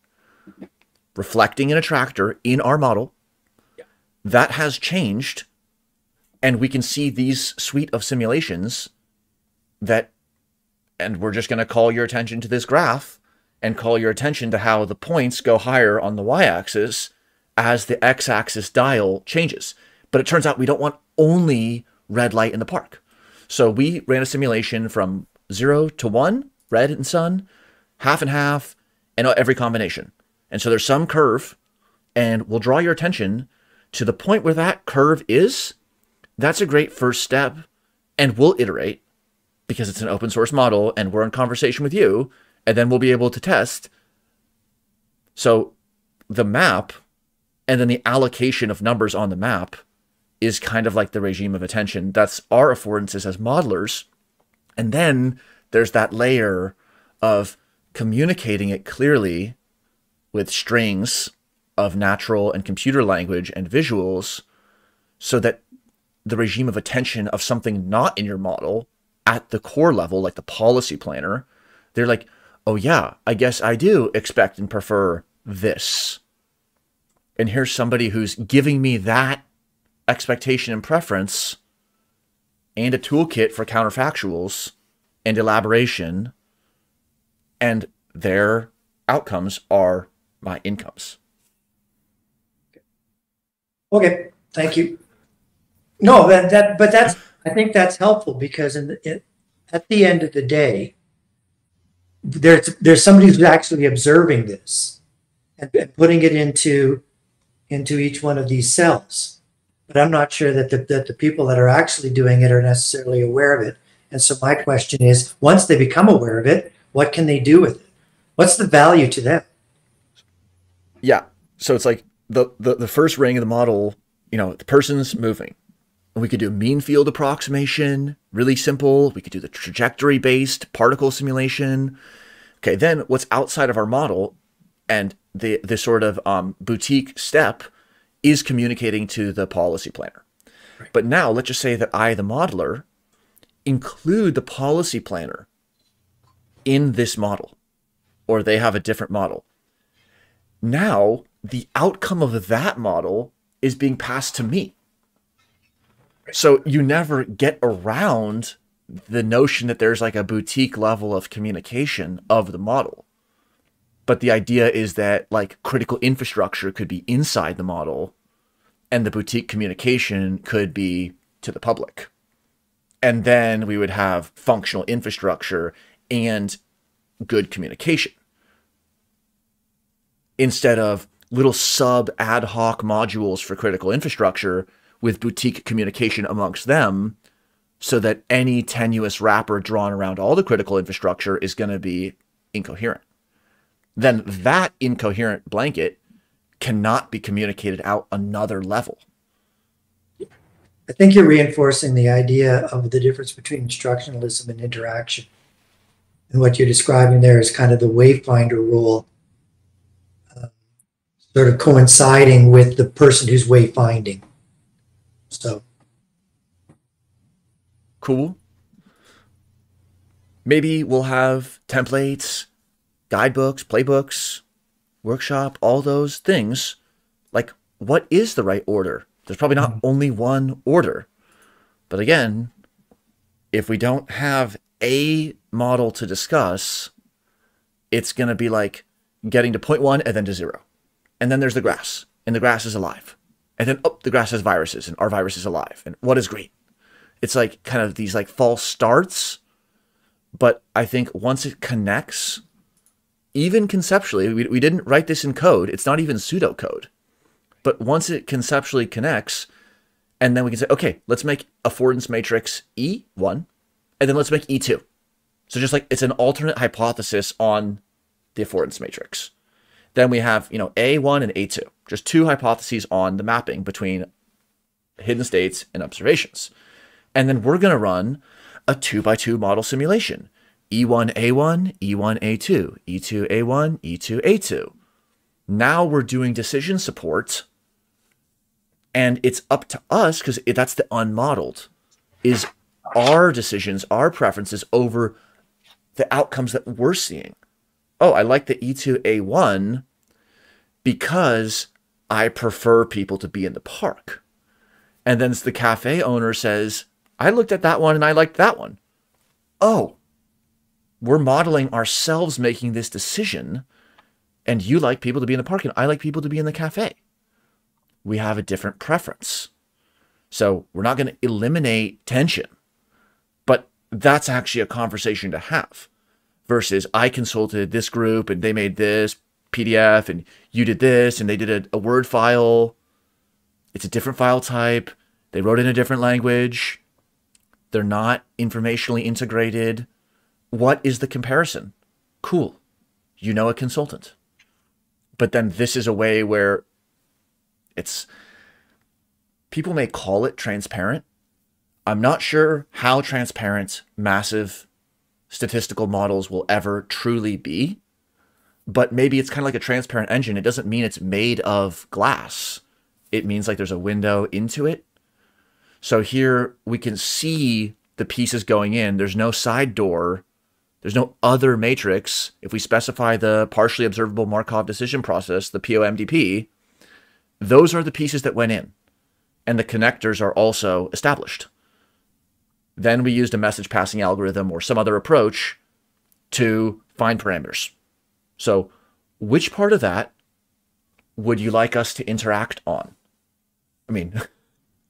reflecting an attractor in our model. That has changed. And we can see these suite of simulations that, and we're just going to call your attention to this graph and call your attention to how the points go higher on the y axis as the x axis dial changes. But it turns out we don't want only red light in the park. So we ran a simulation from zero to one, red and sun, half and half, and every combination. And so there's some curve, and we'll draw your attention to the point where that curve is. That's a great first step, and we'll iterate because it's an open source model and we're in conversation with you and then we'll be able to test. So the map and then the allocation of numbers on the map is kind of like the regime of attention. That's our affordances as modelers. And then there's that layer of communicating it clearly with strings of natural and computer language and visuals so that the regime of attention of something not in your model at the core level, like the policy planner, they're like, oh yeah, I guess I do expect and prefer this. And here's somebody who's giving me that expectation and preference and a toolkit for counterfactuals and elaboration. And their outcomes are my incomes. Okay, thank you. No, that, that but that's I think that's helpful because in the, it, at the end of the day, there's there's somebody who's actually observing this and, and, putting it into into each one of these cells. But I'm not sure that the, that the people that are actually doing it are necessarily aware of it. And so my question is, once they become aware of it, what can they do with it? What's the value to them? Yeah. So it's like the, the, the first ring of the model, you know, the person's moving. We could do mean field approximation, really simple. We could do the trajectory based particle simulation. Okay, then what's outside of our model and the, the sort of um, boutique step is communicating to the policy planner. Right. But now let's just say that I, the modeler, include the policy planner in this model, or they have a different model. Now, the outcome of that model is being passed to me. So you never get around the notion that there's like a boutique level of communication of the model. But the idea is that like critical infrastructure could be inside the model and the boutique communication could be to the public. And then we would have functional infrastructure and good communication instead of little sub ad hoc modules for critical infrastructure with boutique communication amongst them so that any tenuous wrapper drawn around all the critical infrastructure is going to be incoherent. Then that incoherent blanket cannot be communicated out another level. I think you're reinforcing the idea of the difference between instructionalism and interaction. And what you're describing there is kind of the wayfinder role, uh, sort of coinciding with the person who's wayfinding. So cool. Maybe we'll have templates, guidebooks, playbooks, workshop, all those things. Like, what is the right order? There's probably not mm-hmm. only one order. But again, if we don't have a model to discuss, it's going to be like getting to point one and then to zero. And then there's the grass, and the grass is alive. And then, oh, the grass has viruses, and our virus is alive. And what is great? It's like kind of these like false starts. But I think once it connects, even conceptually, we, we didn't write this in code. It's not even pseudocode. But once it conceptually connects, and then we can say, okay, let's make affordance matrix E1, and then let's make E2. So just like it's an alternate hypothesis on the affordance matrix. Then we have, you know, A1 and A2, just two hypotheses on the mapping between hidden states and observations. And then we're going to run a two by two model simulation. E1A1, E1A2, E2A1, E2A2. Now we're doing decision support And it's up to us because that's the unmodeled, is our decisions, our preferences over the outcomes that we're seeing. Oh, I like the E2A1 because I prefer people to be in the park. And then the cafe owner says, I looked at that one and I liked that one. Oh, we're modeling ourselves making this decision. And you like people to be in the park and I like people to be in the cafe. We have a different preference. So we're not going to eliminate tension, but that's actually a conversation to have versus I consulted this group and they made this PDF and you did this and they did a, a Word file. It's a different file type. They wrote in a different language. They're not informationally integrated. What is the comparison? Cool. You know a consultant. But then this is a way where it's people may call it transparent. I'm not sure how transparent massive statistical models will ever truly be, but maybe it's kind of like a transparent engine. It doesn't mean it's made of glass. It means like there's a window into it. So here we can see the pieces going in. There's no side door. There's no other matrix. If we specify the partially observable Markov decision process, the POMDP, those are the pieces that went in. And the connectors are also established. Then we used a message passing algorithm or some other approach to find parameters. So which part of that would you like us to interact on? I mean,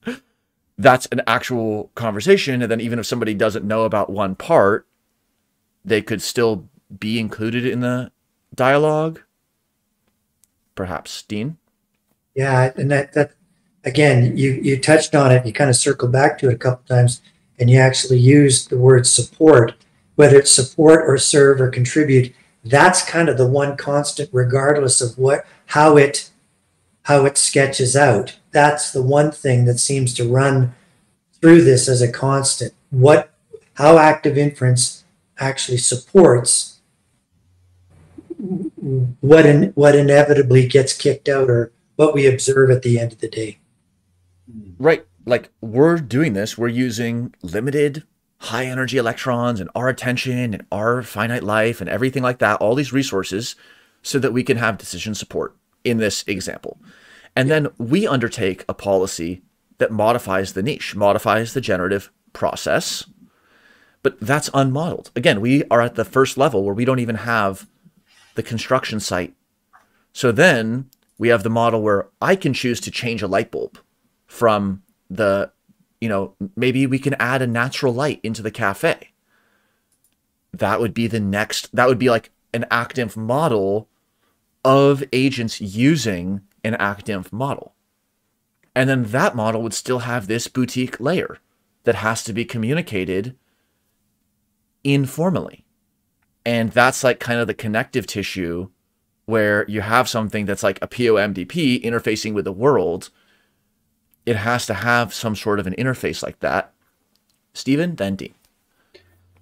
that's an actual conversation. And then even if somebody doesn't know about one part, they could still be included in the dialogue. Perhaps, Dean? Yeah, and that, that again, you, you touched on it, you kind of circled back to it a couple times and you actually use the word support, whether it's support or serve or contribute, that's kind of the one constant, regardless of what how it how it sketches out. That's the one thing that seems to run through this as a constant. What how active inference actually supports what in, what inevitably gets kicked out or what we observe at the end of the day. Right like we're doing this, we're using limited high energy electrons and our attention and our finite life and everything like that, all these resources, so that we can have decision support in this example. And then we undertake a policy that modifies the niche, modifies the generative process, but that's unmodeled. Again, we are at the first level where we don't even have the construction site. So then we have the model where I can choose to change a light bulb from the you know maybe we can add a natural light into the cafe. That would be the next that would be like an actinf model of agents using an actinf model. And then that model would still have this boutique layer that has to be communicated informally. And that's like kind of the connective tissue where you have something that's like a POMDP interfacing with the world it has to have some sort of an interface like that. Stephen, then Dean.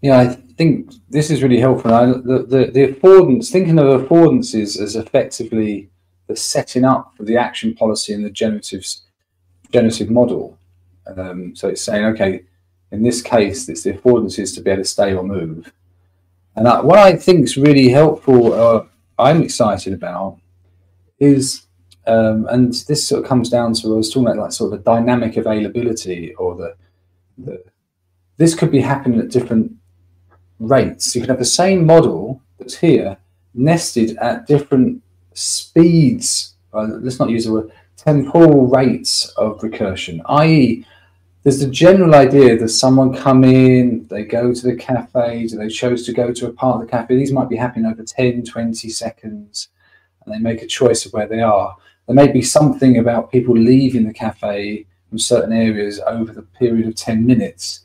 Yeah, I think this is really helpful. I, the, the, the affordance, thinking of affordances as effectively the setting up for the action policy and the generative, generative model. Um, so it's saying, okay, in this case, it's the affordances to be able to stay or move. And that, what I think is really helpful, uh, I'm excited about, is um, and this sort of comes down to I was talking about like sort of the dynamic availability or the, the this could be happening at different rates. You can have the same model that's here nested at different speeds. Uh, let's not use the word temporal rates of recursion, i.e., there's the general idea that someone come in, they go to the cafe, they chose to go to a part of the cafe. These might be happening over 10, 20 seconds, and they make a choice of where they are there may be something about people leaving the cafe from certain areas over the period of 10 minutes.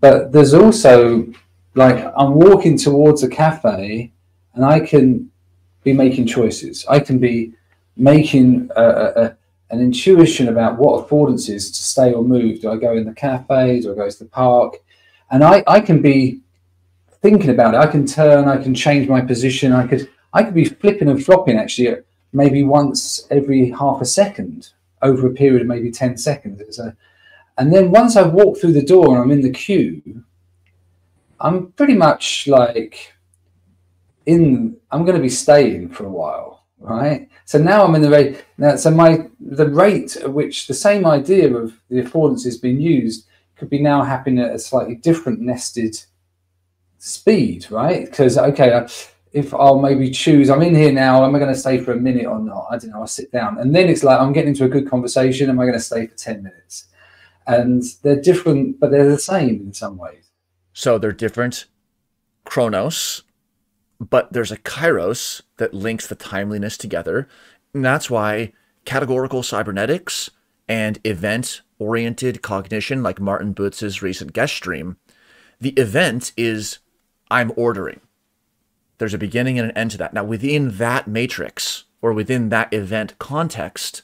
But there's also like I'm walking towards a cafe and I can be making choices. I can be making a, a, an intuition about what affordances to stay or move. Do I go in the cafe? Do I go to the park? And I, I can be thinking about it. I can turn, I can change my position. I could I could be flipping and flopping actually maybe once every half a second over a period of maybe 10 seconds. It's a, and then once I've walked through the door and I'm in the queue, I'm pretty much like in, I'm going to be staying for a while, right? So now I'm in the rate. Now, so my, the rate at which the same idea of the affordance is being used could be now happening at a slightly different nested speed, right? Because, okay, if I'll maybe choose, I'm in here now, am I going to stay for a minute or not? I don't know, I'll sit down. And then it's like, I'm getting into a good conversation, am I going to stay for 10 minutes? And they're different, but they're the same in some ways. So they're different chronos, but there's a kairos that links the timeliness together. And that's why categorical cybernetics and event oriented cognition, like Martin Butz's recent guest stream, the event is I'm ordering. There's a beginning and an end to that. Now, within that matrix or within that event context,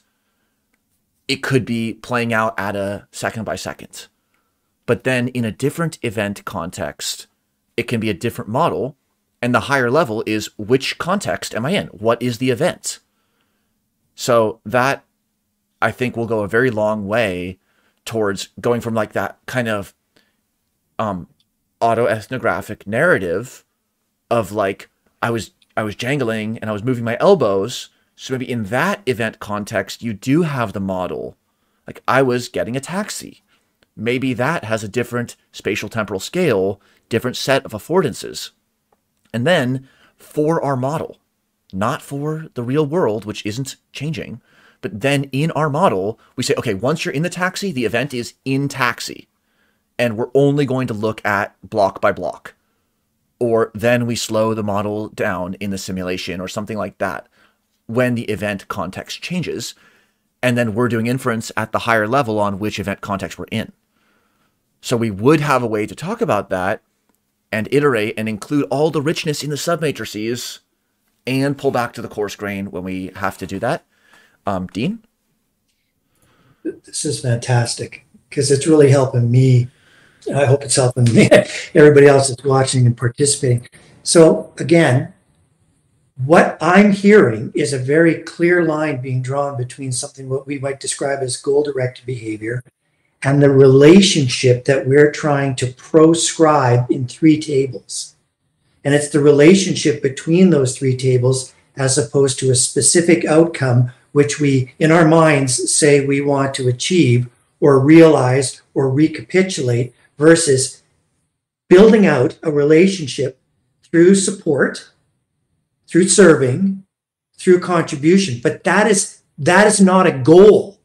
it could be playing out at a second by second. But then in a different event context, it can be a different model. And the higher level is which context am I in? What is the event? So that I think will go a very long way towards going from like that kind of um autoethnographic narrative of like I was I was jangling and I was moving my elbows. So maybe in that event context, you do have the model. Like I was getting a taxi. Maybe that has a different spatial temporal scale, different set of affordances. And then for our model, not for the real world, which isn't changing, but then in our model, we say, okay, once you're in the taxi, the event is in taxi. And we're only going to look at block by block. Or then we slow the model down in the simulation or something like that when the event context changes. And then we're doing inference at the higher level on which event context we're in. So we would have a way to talk about that and iterate and include all the richness in the submatrices and pull back to the coarse grain when we have to do that. Um, Dean? This is fantastic because it's really helping me. I hope it's helping everybody else that's watching and participating. So, again, what I'm hearing is a very clear line being drawn between something what we might describe as goal directed behavior and the relationship that we're trying to proscribe in three tables. And it's the relationship between those three tables as opposed to a specific outcome which we, in our minds, say we want to achieve or realize or recapitulate versus building out a relationship through support, through serving, through contribution. But that is that is not a goal.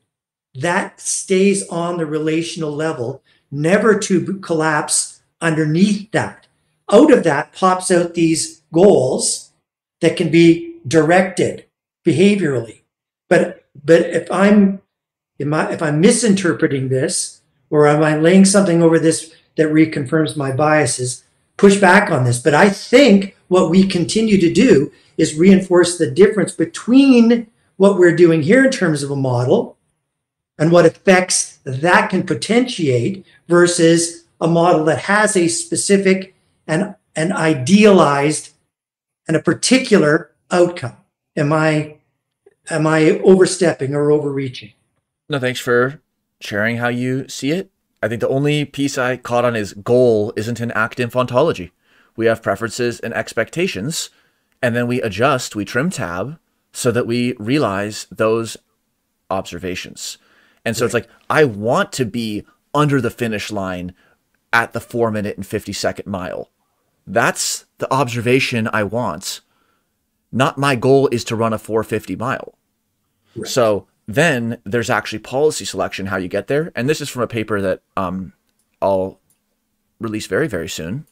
That stays on the relational level, never to collapse underneath that. Out of that pops out these goals that can be directed behaviorally. But but if I'm if I'm misinterpreting this, or am I laying something over this that reconfirms my biases, push back on this. But I think what we continue to do is reinforce the difference between what we're doing here in terms of a model and what effects that can potentiate versus a model that has a specific and an idealized and a particular outcome. Am I am I overstepping or overreaching? No, thanks for sharing how you see it. I think the only piece I caught on is goal isn't an active ontology. We have preferences and expectations, and then we adjust, we trim tab so that we realize those observations. And so right. it's like, I want to be under the finish line at the four minute and 50 second mile. That's the observation I want. Not my goal is to run a 450 mile. Right. So then there's actually policy selection how you get there. And this is from a paper that um, I'll release very, very soon.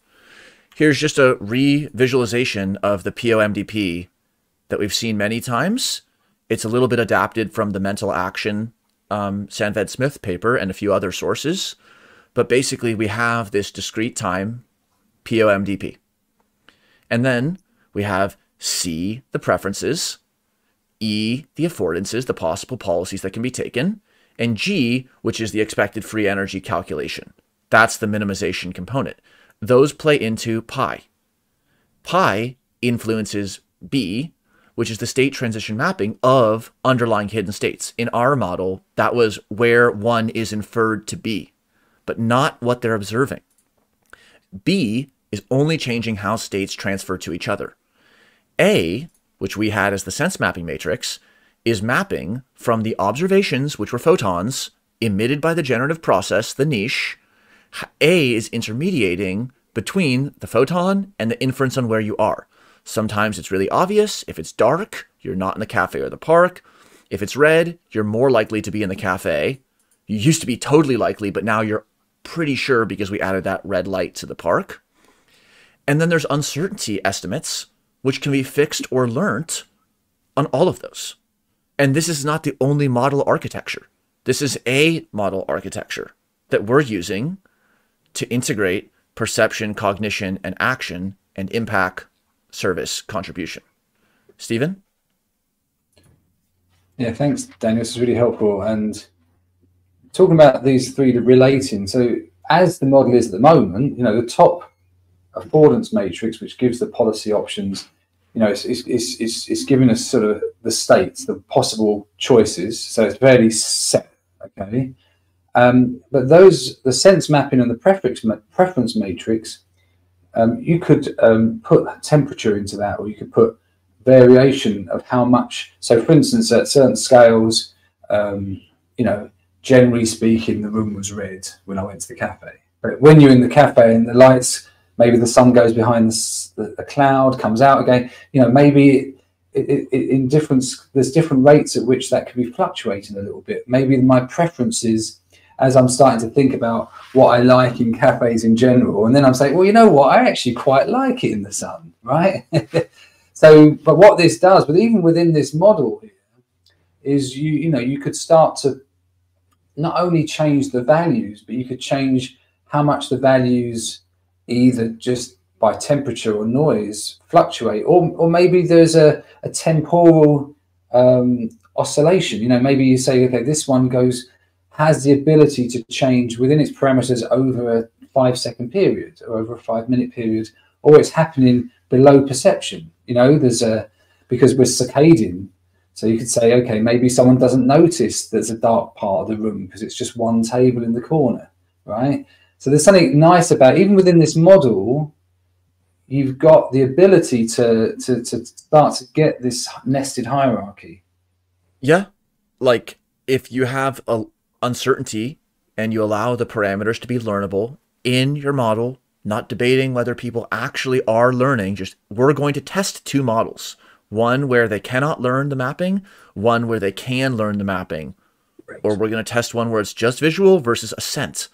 Here's just a re-visualization of the POMDP that we've seen many times. It's a little bit adapted from the mental action um, Sandved-Smith paper and a few other sources. But basically, we have this discrete time POMDP. And then we have C, the preferences, E, the affordances, the possible policies that can be taken, and G, which is the expected free energy calculation. That's the minimization component. Those play into pi. Pi influences B, which is the state transition mapping of underlying hidden states. In our model, that was where one is inferred to be, but not what they're observing. B is only changing how states transfer to each other. A, which we had as the sense mapping matrix, is mapping from the observations, which were photons, emitted by the generative process, the niche. A is intermediating between the photon and the inference on where you are. Sometimes it's really obvious. If it's dark, you're not in the cafe or the park. If it's red, you're more likely to be in the cafe. You used to be totally likely, but now you're pretty sure because we added that red light to the park. And then there's uncertainty estimates, which can be fixed or learnt on all of those. And this is not the only model architecture. This is a model architecture that we're using to integrate perception, cognition, and action and impact service contribution. Stephen? Yeah, thanks, Daniel. This is really helpful. And talking about these three relating, so as the model is at the moment, you know, the top affordance matrix, which gives the policy options, you know, it's, it's, it's, it's, giving us sort of the states, the possible choices. So it's fairly set, okay? Um, but those, the sense mapping and the preference, preference matrix um, you could um, put temperature into that, or you could put variation of how much. So, for instance, at certain scales, um, you know, generally speaking, the room was red when I went to the cafe. But when you're in the cafe and the lights, maybe the sun goes behind the, the cloud, comes out again. You know, maybe it, it, in different there's different rates at which that could be fluctuating a little bit. Maybe my preferences as I'm starting to think about what I like in cafes in general. And then I'm saying, well, you know what? I actually quite like it in the sun, right? so, but what this does, but even within this model here, is you, you know, you could start to not only change the values, but you could change how much the values either just by temperature or noise fluctuate, or, or maybe there's a, a temporal um, oscillation. You know, maybe you say, okay, this one goes has the ability to change within its parameters over a five second period or over a five minute period, or it's happening below perception. You know, there's a because we're circadian. So you could say, okay, maybe someone doesn't notice there's a dark part of the room because it's just one table in the corner, right? So there's something nice about even within this model, you've got the ability to to to start to get this nested hierarchy. Yeah, like if you have a uncertainty and you allow the parameters to be learnable in your model, not debating whether people actually are learning, just we're going to test two models. One where they cannot learn the mapping, one where they can learn the mapping. Right. Or we're going to test one where it's just visual versus a scent.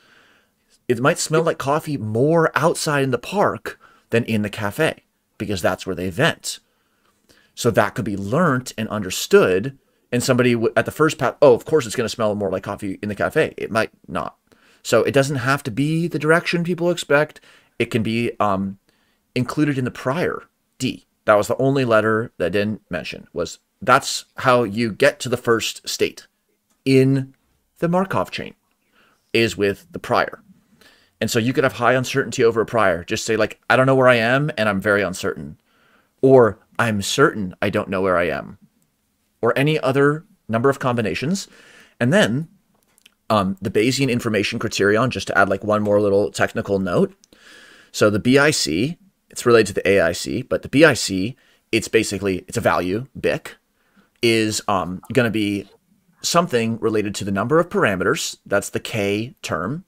It might smell like coffee more outside in the park than in the cafe because that's where they vent. So that could be learnt and understood and somebody would at the first pass, oh, of course it's going to smell more like coffee in the cafe. It might not. So it doesn't have to be the direction people expect. It can be um, included in the prior D. That was the only letter that I didn't mention. Was that's how you get to the first state in the Markov chain is with the prior. And so you could have high uncertainty over a prior. Just say like, I don't know where I am and I'm very uncertain. Or I'm certain I don't know where I am or any other number of combinations. And then um, the Bayesian information criterion, just to add like one more little technical note. So the BIC, it's related to the AIC, but the BIC, it's basically, it's a value, BIC, is um, going to be something related to the number of parameters. That's the K term.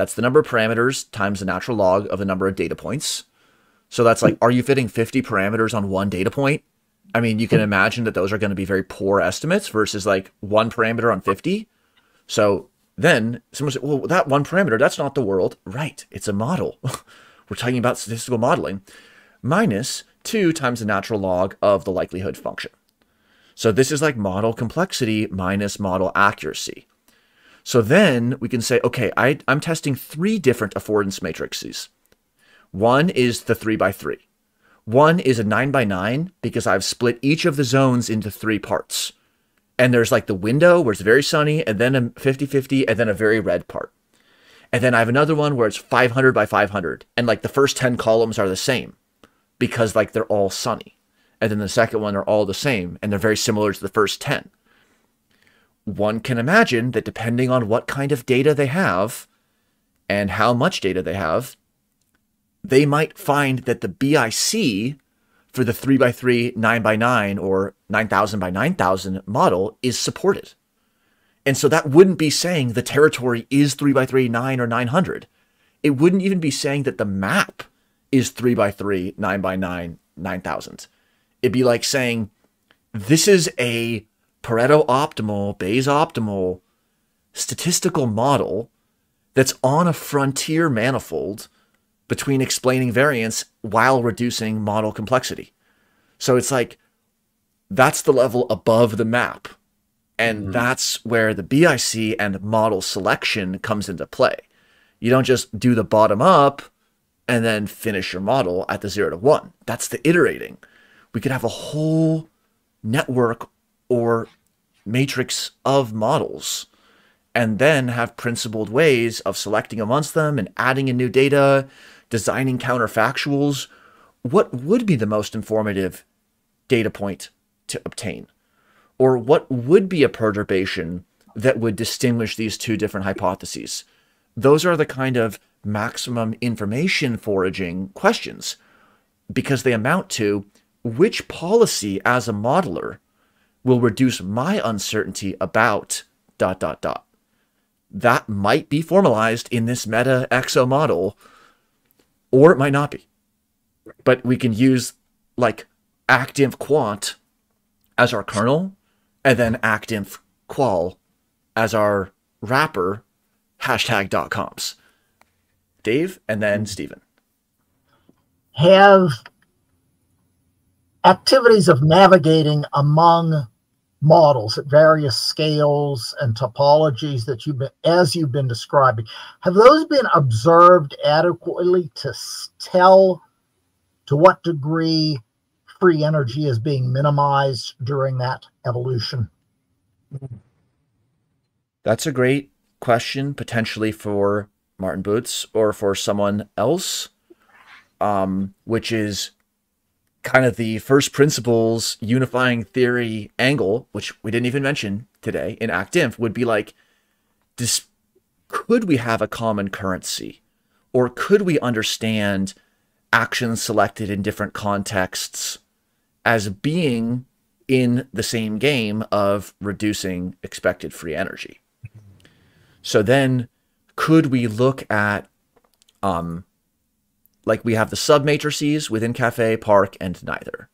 That's the number of parameters times the natural log of the number of data points. So that's like, are you fitting 50 parameters on one data point? I mean, you can imagine that those are going to be very poor estimates versus like one parameter on 50. So then someone said, well, that one parameter, that's not the world. Right. It's a model. We're talking about statistical modeling minus two times the natural log of the likelihood function. So this is like model complexity minus model accuracy. So then we can say, okay, I, I'm testing three different affordance matrices. One is the three by three. One is a 9 by 9 because I've split each of the zones into three parts. And there's like the window where it's very sunny, and then a 50 50, and then a very red part. And then I have another one where it's 500 by 500, and like the first 10 columns are the same because like they're all sunny. and then the second one are all the same, and they're very similar to the first 10. One can imagine that depending on what kind of data they have and how much data they have, they might find that the BIC for the 3x3, 9x9, or 9000 by 9000 model is supported. And so that wouldn't be saying the territory is 3x3, 9, or 900. It wouldn't even be saying that the map is 3x3, 9x9, 9000. It'd be like saying this is a Pareto optimal, Bayes optimal statistical model that's on a frontier manifold between explaining variance while reducing model complexity. So it's like that's the level above the map. And mm-hmm. that's where the BIC and model selection comes into play. You don't just do the bottom up and then finish your model at the zero to one. That's the iterating. We could have a whole network or matrix of models and then have principled ways of selecting amongst them and adding in new data, designing counterfactuals. What would be the most informative data point to obtain? Or what would be a perturbation that would distinguish these two different hypotheses? Those are the kind of maximum information foraging questions because they amount to which policy as a modeler will reduce my uncertainty about dot dot dot. That might be formalized in this meta exo model, or it might not be. But we can use like actinf quant as our kernel, and then actinf qual as our wrapper, hashtag dot coms. Dave, and then Stephen. Have activities of navigating among models at various scales and topologies that you've been as you've been describing have those been observed adequately to tell to what degree free energy is being minimized during that evolution? That's a great question potentially for Martin Butz or for someone else um, which is kind of the first principles unifying theory angle, which we didn't even mention today in ActInf, would be like, could we have a common currency? Or could we understand actions selected in different contexts as being in the same game of reducing expected free energy? So then, could we look at um, like we have the submatrices within cafe, park, and neither.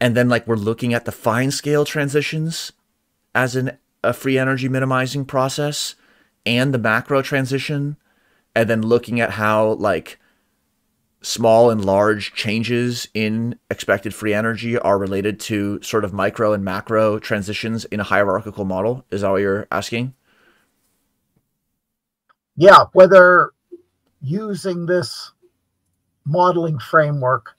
And then like we're looking at the fine scale transitions as an a free energy minimizing process and the macro transition and then looking at how like small and large changes in expected free energy are related to sort of micro and macro transitions in a hierarchical model is that what you're asking yeah whether using this modeling framework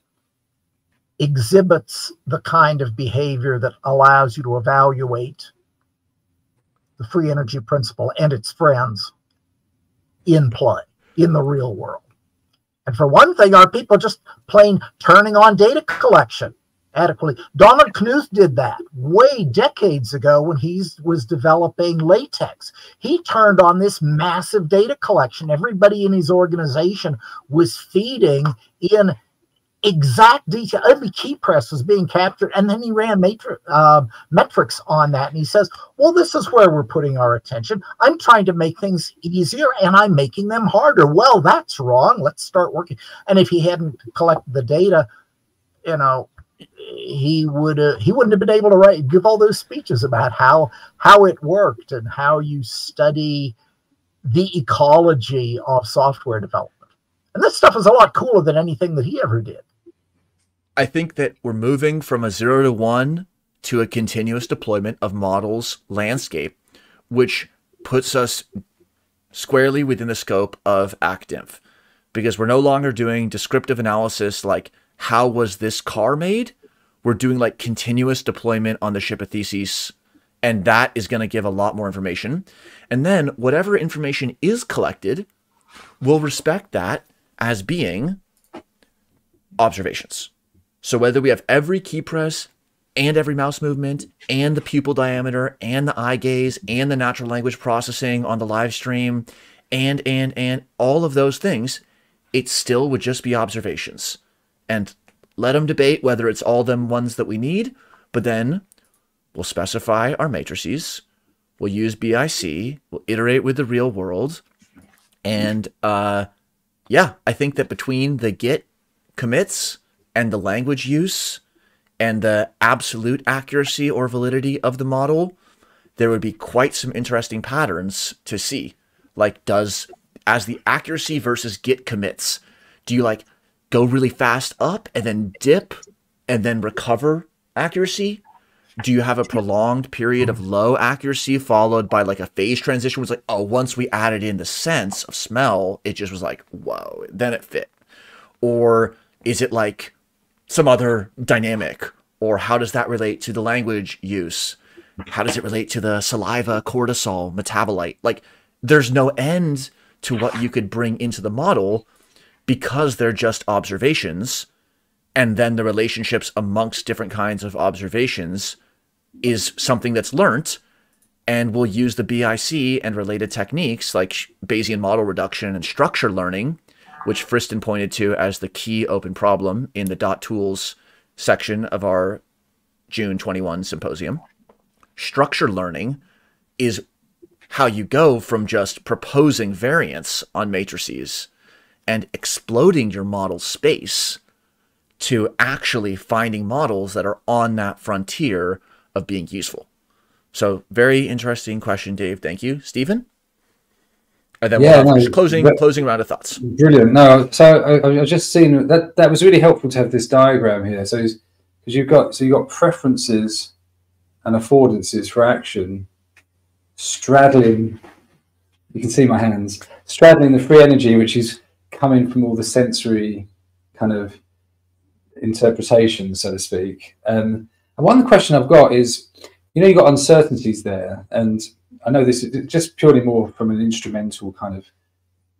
exhibits the kind of behavior that allows you to evaluate the free energy principle and its friends in play in the real world. And for one thing, are people just plain turning on data collection adequately? Donald Knuth did that way decades ago when he was developing LaTeX. He turned on this massive data collection. Everybody in his organization was feeding in exact detail. Every key press was being captured, and then he ran matri- uh, metrics on that. And he says, "Well, this is where we're putting our attention. I'm trying to make things easier, and I'm making them harder." Well, that's wrong. Let's start working. And if he hadn't collected the data, you know, he would uh, he wouldn't have been able to write give all those speeches about how how it worked and how you study the ecology of software development. And this stuff is a lot cooler than anything that he ever did. I think that we're moving from a zero to one to a continuous deployment of models landscape, which puts us squarely within the scope of ActInf because we're no longer doing descriptive analysis like how was this car made? We're doing like continuous deployment on the ship of Theseus, and that is going to give a lot more information. And then whatever information is collected, we'll respect that as being observations. So whether we have every key press and every mouse movement and the pupil diameter and the eye gaze and the natural language processing on the live stream and and and all of those things, it still would just be observations. And let them debate whether it's all them ones that we need, but then we'll specify our matrices, we'll use BIC, we'll iterate with the real world, and uh, yeah, I think that between the Git commits and the language use and the absolute accuracy or validity of the model, there would be quite some interesting patterns to see. Like, does as the accuracy versus Git commits, do you like go really fast up and then dip and then recover accuracy? Do you have a prolonged period of low accuracy followed by like a phase transition it's like, oh, once we added in the sense of smell, it just was like, whoa, then it fit? Or is it like some other dynamic? Or how does that relate to the language use? How does it relate to the saliva cortisol metabolite? Like, there's no end to what you could bring into the model because they're just observations. And then the relationships amongst different kinds of observations is something that's learnt and we'll use the BIC and related techniques like Bayesian model reduction and structure learning, which Friston pointed to as the key open problem in the dot tools section of our June 21 symposium. Structure learning is how you go from just proposing variants on matrices and exploding your model space to actually finding models that are on that frontier of being useful. So very interesting question, Dave. Thank you, Stephen. And then Yeah, we'll have no, closing but- closing round of thoughts. Brilliant. No, so I, I just seeing that that was really helpful to have this diagram here. So because you've got so you've got preferences and affordances for action straddling. You can see my hands straddling the free energy, which is coming from all the sensory kind of interpretation, so to speak. Um, and one question I've got is, you know, you've got uncertainties there, and I know this is just purely more from an instrumental kind of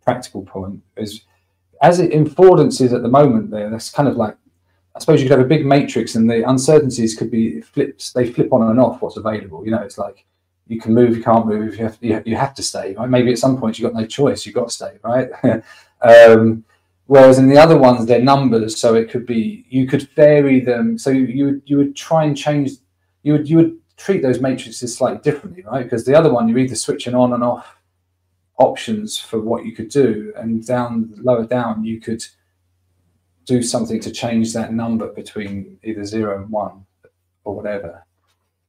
practical point is as it in affordances at the moment there that's kind of like i suppose you could have a big matrix and the uncertainties could be flips they flip on and off what's available. You know it's like you can move you can't move you have you have to stay right? Maybe at some point you've got no choice you've got to stay right um, whereas in the other ones they're numbers so it could be you could vary them. So you, you would you would try and change you would you would treat those matrices slightly differently right? Because the other one you're either switching on and off options for what you could do and down lower down you could do something to change that number between either zero and one or whatever.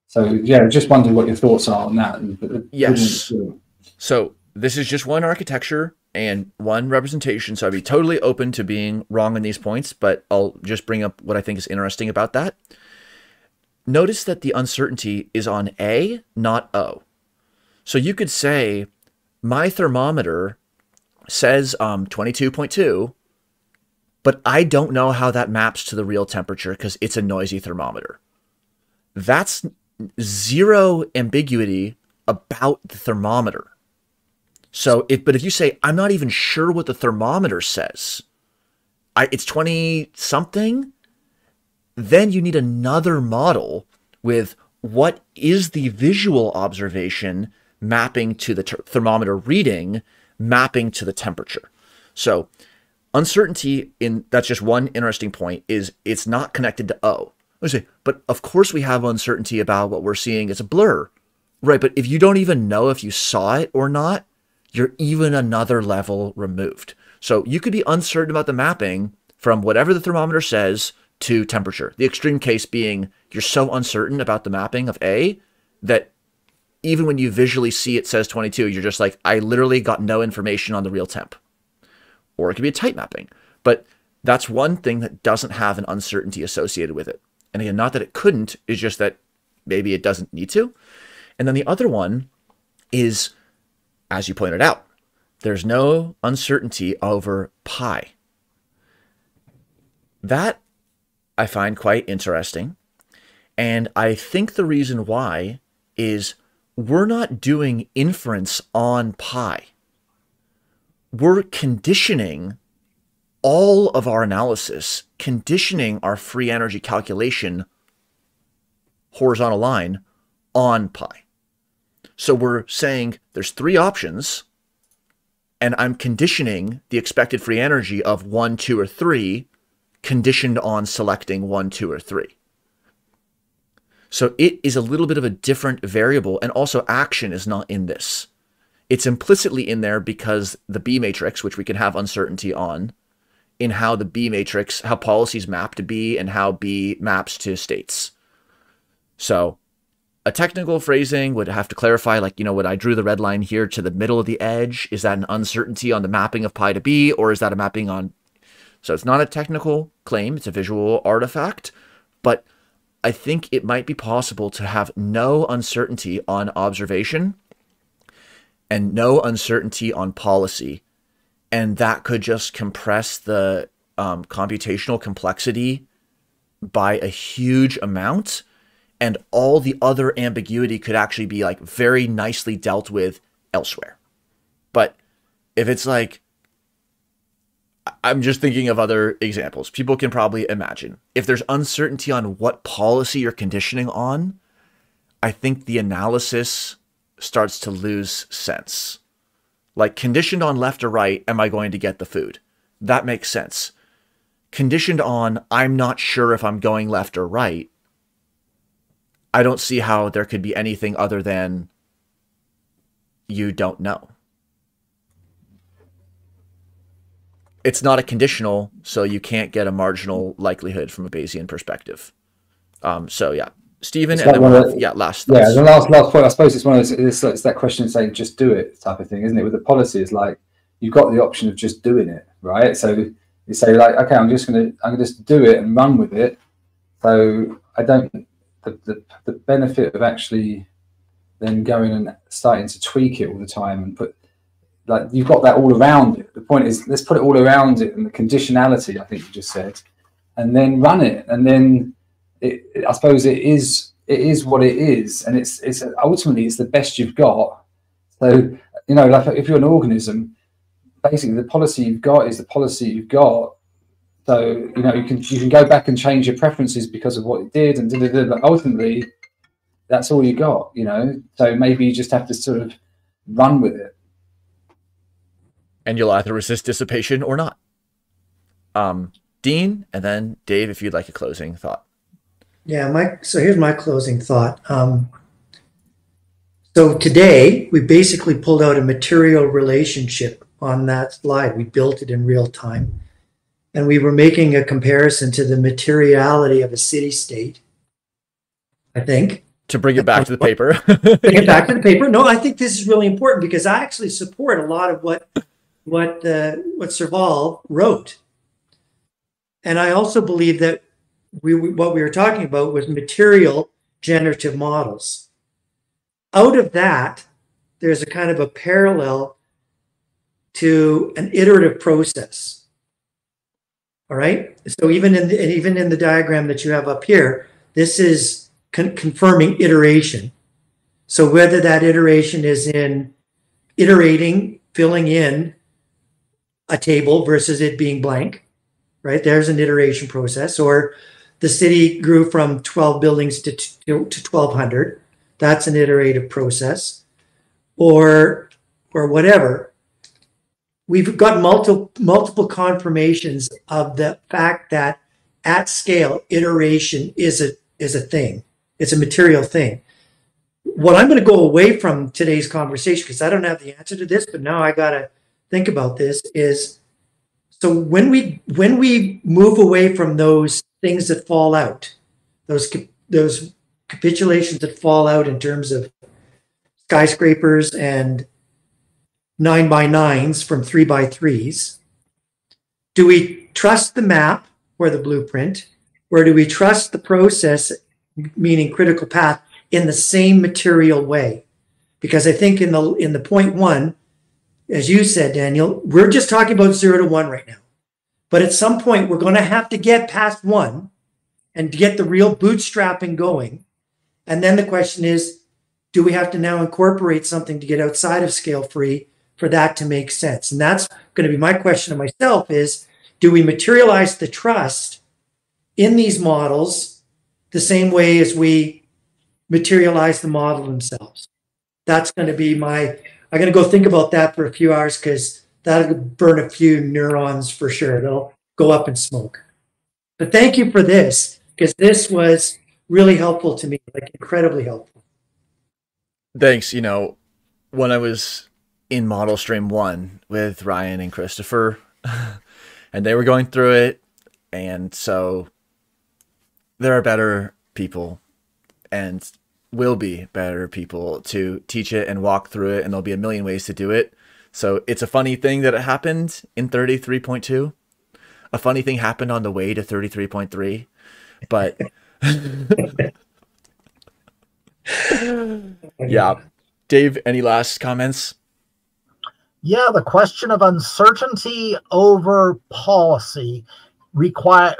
So yeah just wondered what your thoughts are on that Yes. So this is just one architecture and one representation. So I'd be totally open to being wrong on these points, but I'll just bring up what I think is interesting about that. Notice that the uncertainty is on A, not O. So you could say, my thermometer says um, 22.2, but I don't know how that maps to the real temperature because it's a noisy thermometer. That's zero ambiguity about the thermometer. So if but if you say I'm not even sure what the thermometer says, I it's 20 something, then you need another model with what is the visual observation mapping to the ter- thermometer reading mapping to the temperature. So uncertainty in that's just one interesting point is it's not connected to O. I say, but of course we have uncertainty about what we're seeing. It's a blur. Right, but if you don't even know if you saw it or not, you're even another level removed. So you could be uncertain about the mapping from whatever the thermometer says to temperature. The extreme case being you're so uncertain about the mapping of A that even when you visually see it says 22, you're just like, I literally got no information on the real temp. Or it could be a type mapping. But that's one thing that doesn't have an uncertainty associated with it. And again, not that it couldn't, it's just that maybe it doesn't need to. And then the other one is, as you pointed out, there's no uncertainty over pi. That I find quite interesting. And I think the reason why is we're not doing inference on pi. We're conditioning all of our analysis conditioning our free energy calculation horizontal line on pi. So we're saying there's three options, and I'm conditioning the expected free energy of one, two, or three, conditioned on selecting one, two, or three. So it is a little bit of a different variable, and also action is not in this. It's implicitly in there because the B matrix, which we can have uncertainty on, in how the B matrix, how policies map to B and how B maps to states. So a technical phrasing would have to clarify, like, you know, when I drew the red line here to the middle of the edge, is that an uncertainty on the mapping of pi to B, or is that a mapping on... So it's not a technical claim, it's a visual artifact, but I think it might be possible to have no uncertainty on observation and no uncertainty on policy. And that could just compress the um, computational complexity by a huge amount. And all the other ambiguity could actually be like very nicely dealt with elsewhere. But if it's like, I'm just thinking of other examples. People can probably imagine. If there's uncertainty on what policy you're conditioning on, I think the analysis starts to lose sense. Like conditioned on left or right, am I going to get the food? That makes sense. Conditioned on, I'm not sure if I'm going left or right, I don't see how there could be anything other than you don't know. It's not a conditional, so you can't get a marginal likelihood from a Bayesian perspective. Um, so yeah, Stephen, and then we'll have, yeah, last thoughts. Yeah, the last last point. I suppose it's one of those. It's, it's that question saying just do it type of thing, isn't it? With the policy, it's like you've got the option of just doing it, right? So you say like, okay, I'm just gonna I'm gonna just do it and run with it. So I don't the the, the benefit of actually then going and starting to tweak it all the time and put like you've got that all around it. The point is let's put it all around it and the conditionality. I think you just said, and then run it and then it, I suppose it is it is what it is, and it's it's ultimately it's the best you've got. So you know, like if you're an organism, basically the policy you've got is the policy you've got. So you know you can you can go back and change your preferences because of what it did, and da, da, da, but ultimately that's all you got. You know, so maybe you just have to sort of run with it. And you'll either resist dissipation or not. Um, Dean, and then Dave, if you'd like a closing thought. Yeah, my so here's my closing thought. Um, so today we basically pulled out a material relationship on that slide. We built it in real time, and we were making a comparison to the materiality of a city state. I think to bring it back to the paper. bring it back to the paper. No, I think this is really important because I actually support a lot of what what uh, what Serval wrote, and I also believe that we, what we were talking about was material generative models. Out of that, there's a kind of a parallel to an iterative process. All right. So even in the, even in the diagram that you have up here, this is con confirming iteration. So whether that iteration is in iterating, filling in a table versus it being blank, right? There's an iteration process, or the city grew from 12 buildings to, to, to 1200 that's an iterative process or or whatever we've got multiple multiple confirmations of the fact that at scale iteration is a is a thing. It's a material thing. What i'm going to go away from today's conversation because i don't have the answer to this but now i got to think about this is so when we when we move away from those things that fall out, those those capitulations that fall out in terms of skyscrapers and nine by nines from three by threes. Do we trust the map or the blueprint, or do we trust the process, meaning critical path, in the same material way? Because I think in the in the point one, as you said, Daniel, we're just talking about zero to one right now. But at some point, we're going to have to get past one and get the real bootstrapping going. And then the question is, do we have to now incorporate something to get outside of scale free for that to make sense? And that's going to be my question to myself is, do we materialize the trust in these models the same way as we materialize the model themselves. That's going to be my, I'm going to go think about that for a few hours because that'll burn a few neurons for sure. It'll go up in smoke. But thank you for this because this was really helpful to me, like incredibly helpful. Thanks. You know, when I was in Model Stream 1 with Ryan and Christopher, and they were going through it, and so there are better people and will be better people to teach it and walk through it, and there'll be a million ways to do it. So it's a funny thing that it happened in 33.2. A funny thing happened on the way to 33.3, but yeah. Dave, any last comments? Yeah, the question of uncertainty over policy require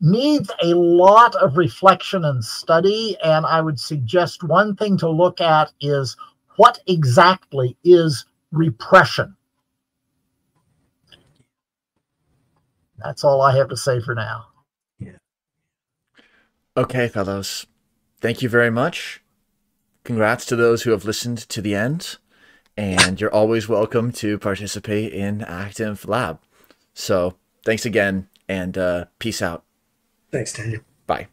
needs a lot of reflection and study. And I would suggest one thing to look at is what exactly is repression? That's all I have to say for now. Yeah. Okay, fellows. Thank you very much. Congrats to those who have listened to the end. And you're always welcome to participate in Active Lab. So thanks again and uh, peace out. Thanks, Daniel. Bye.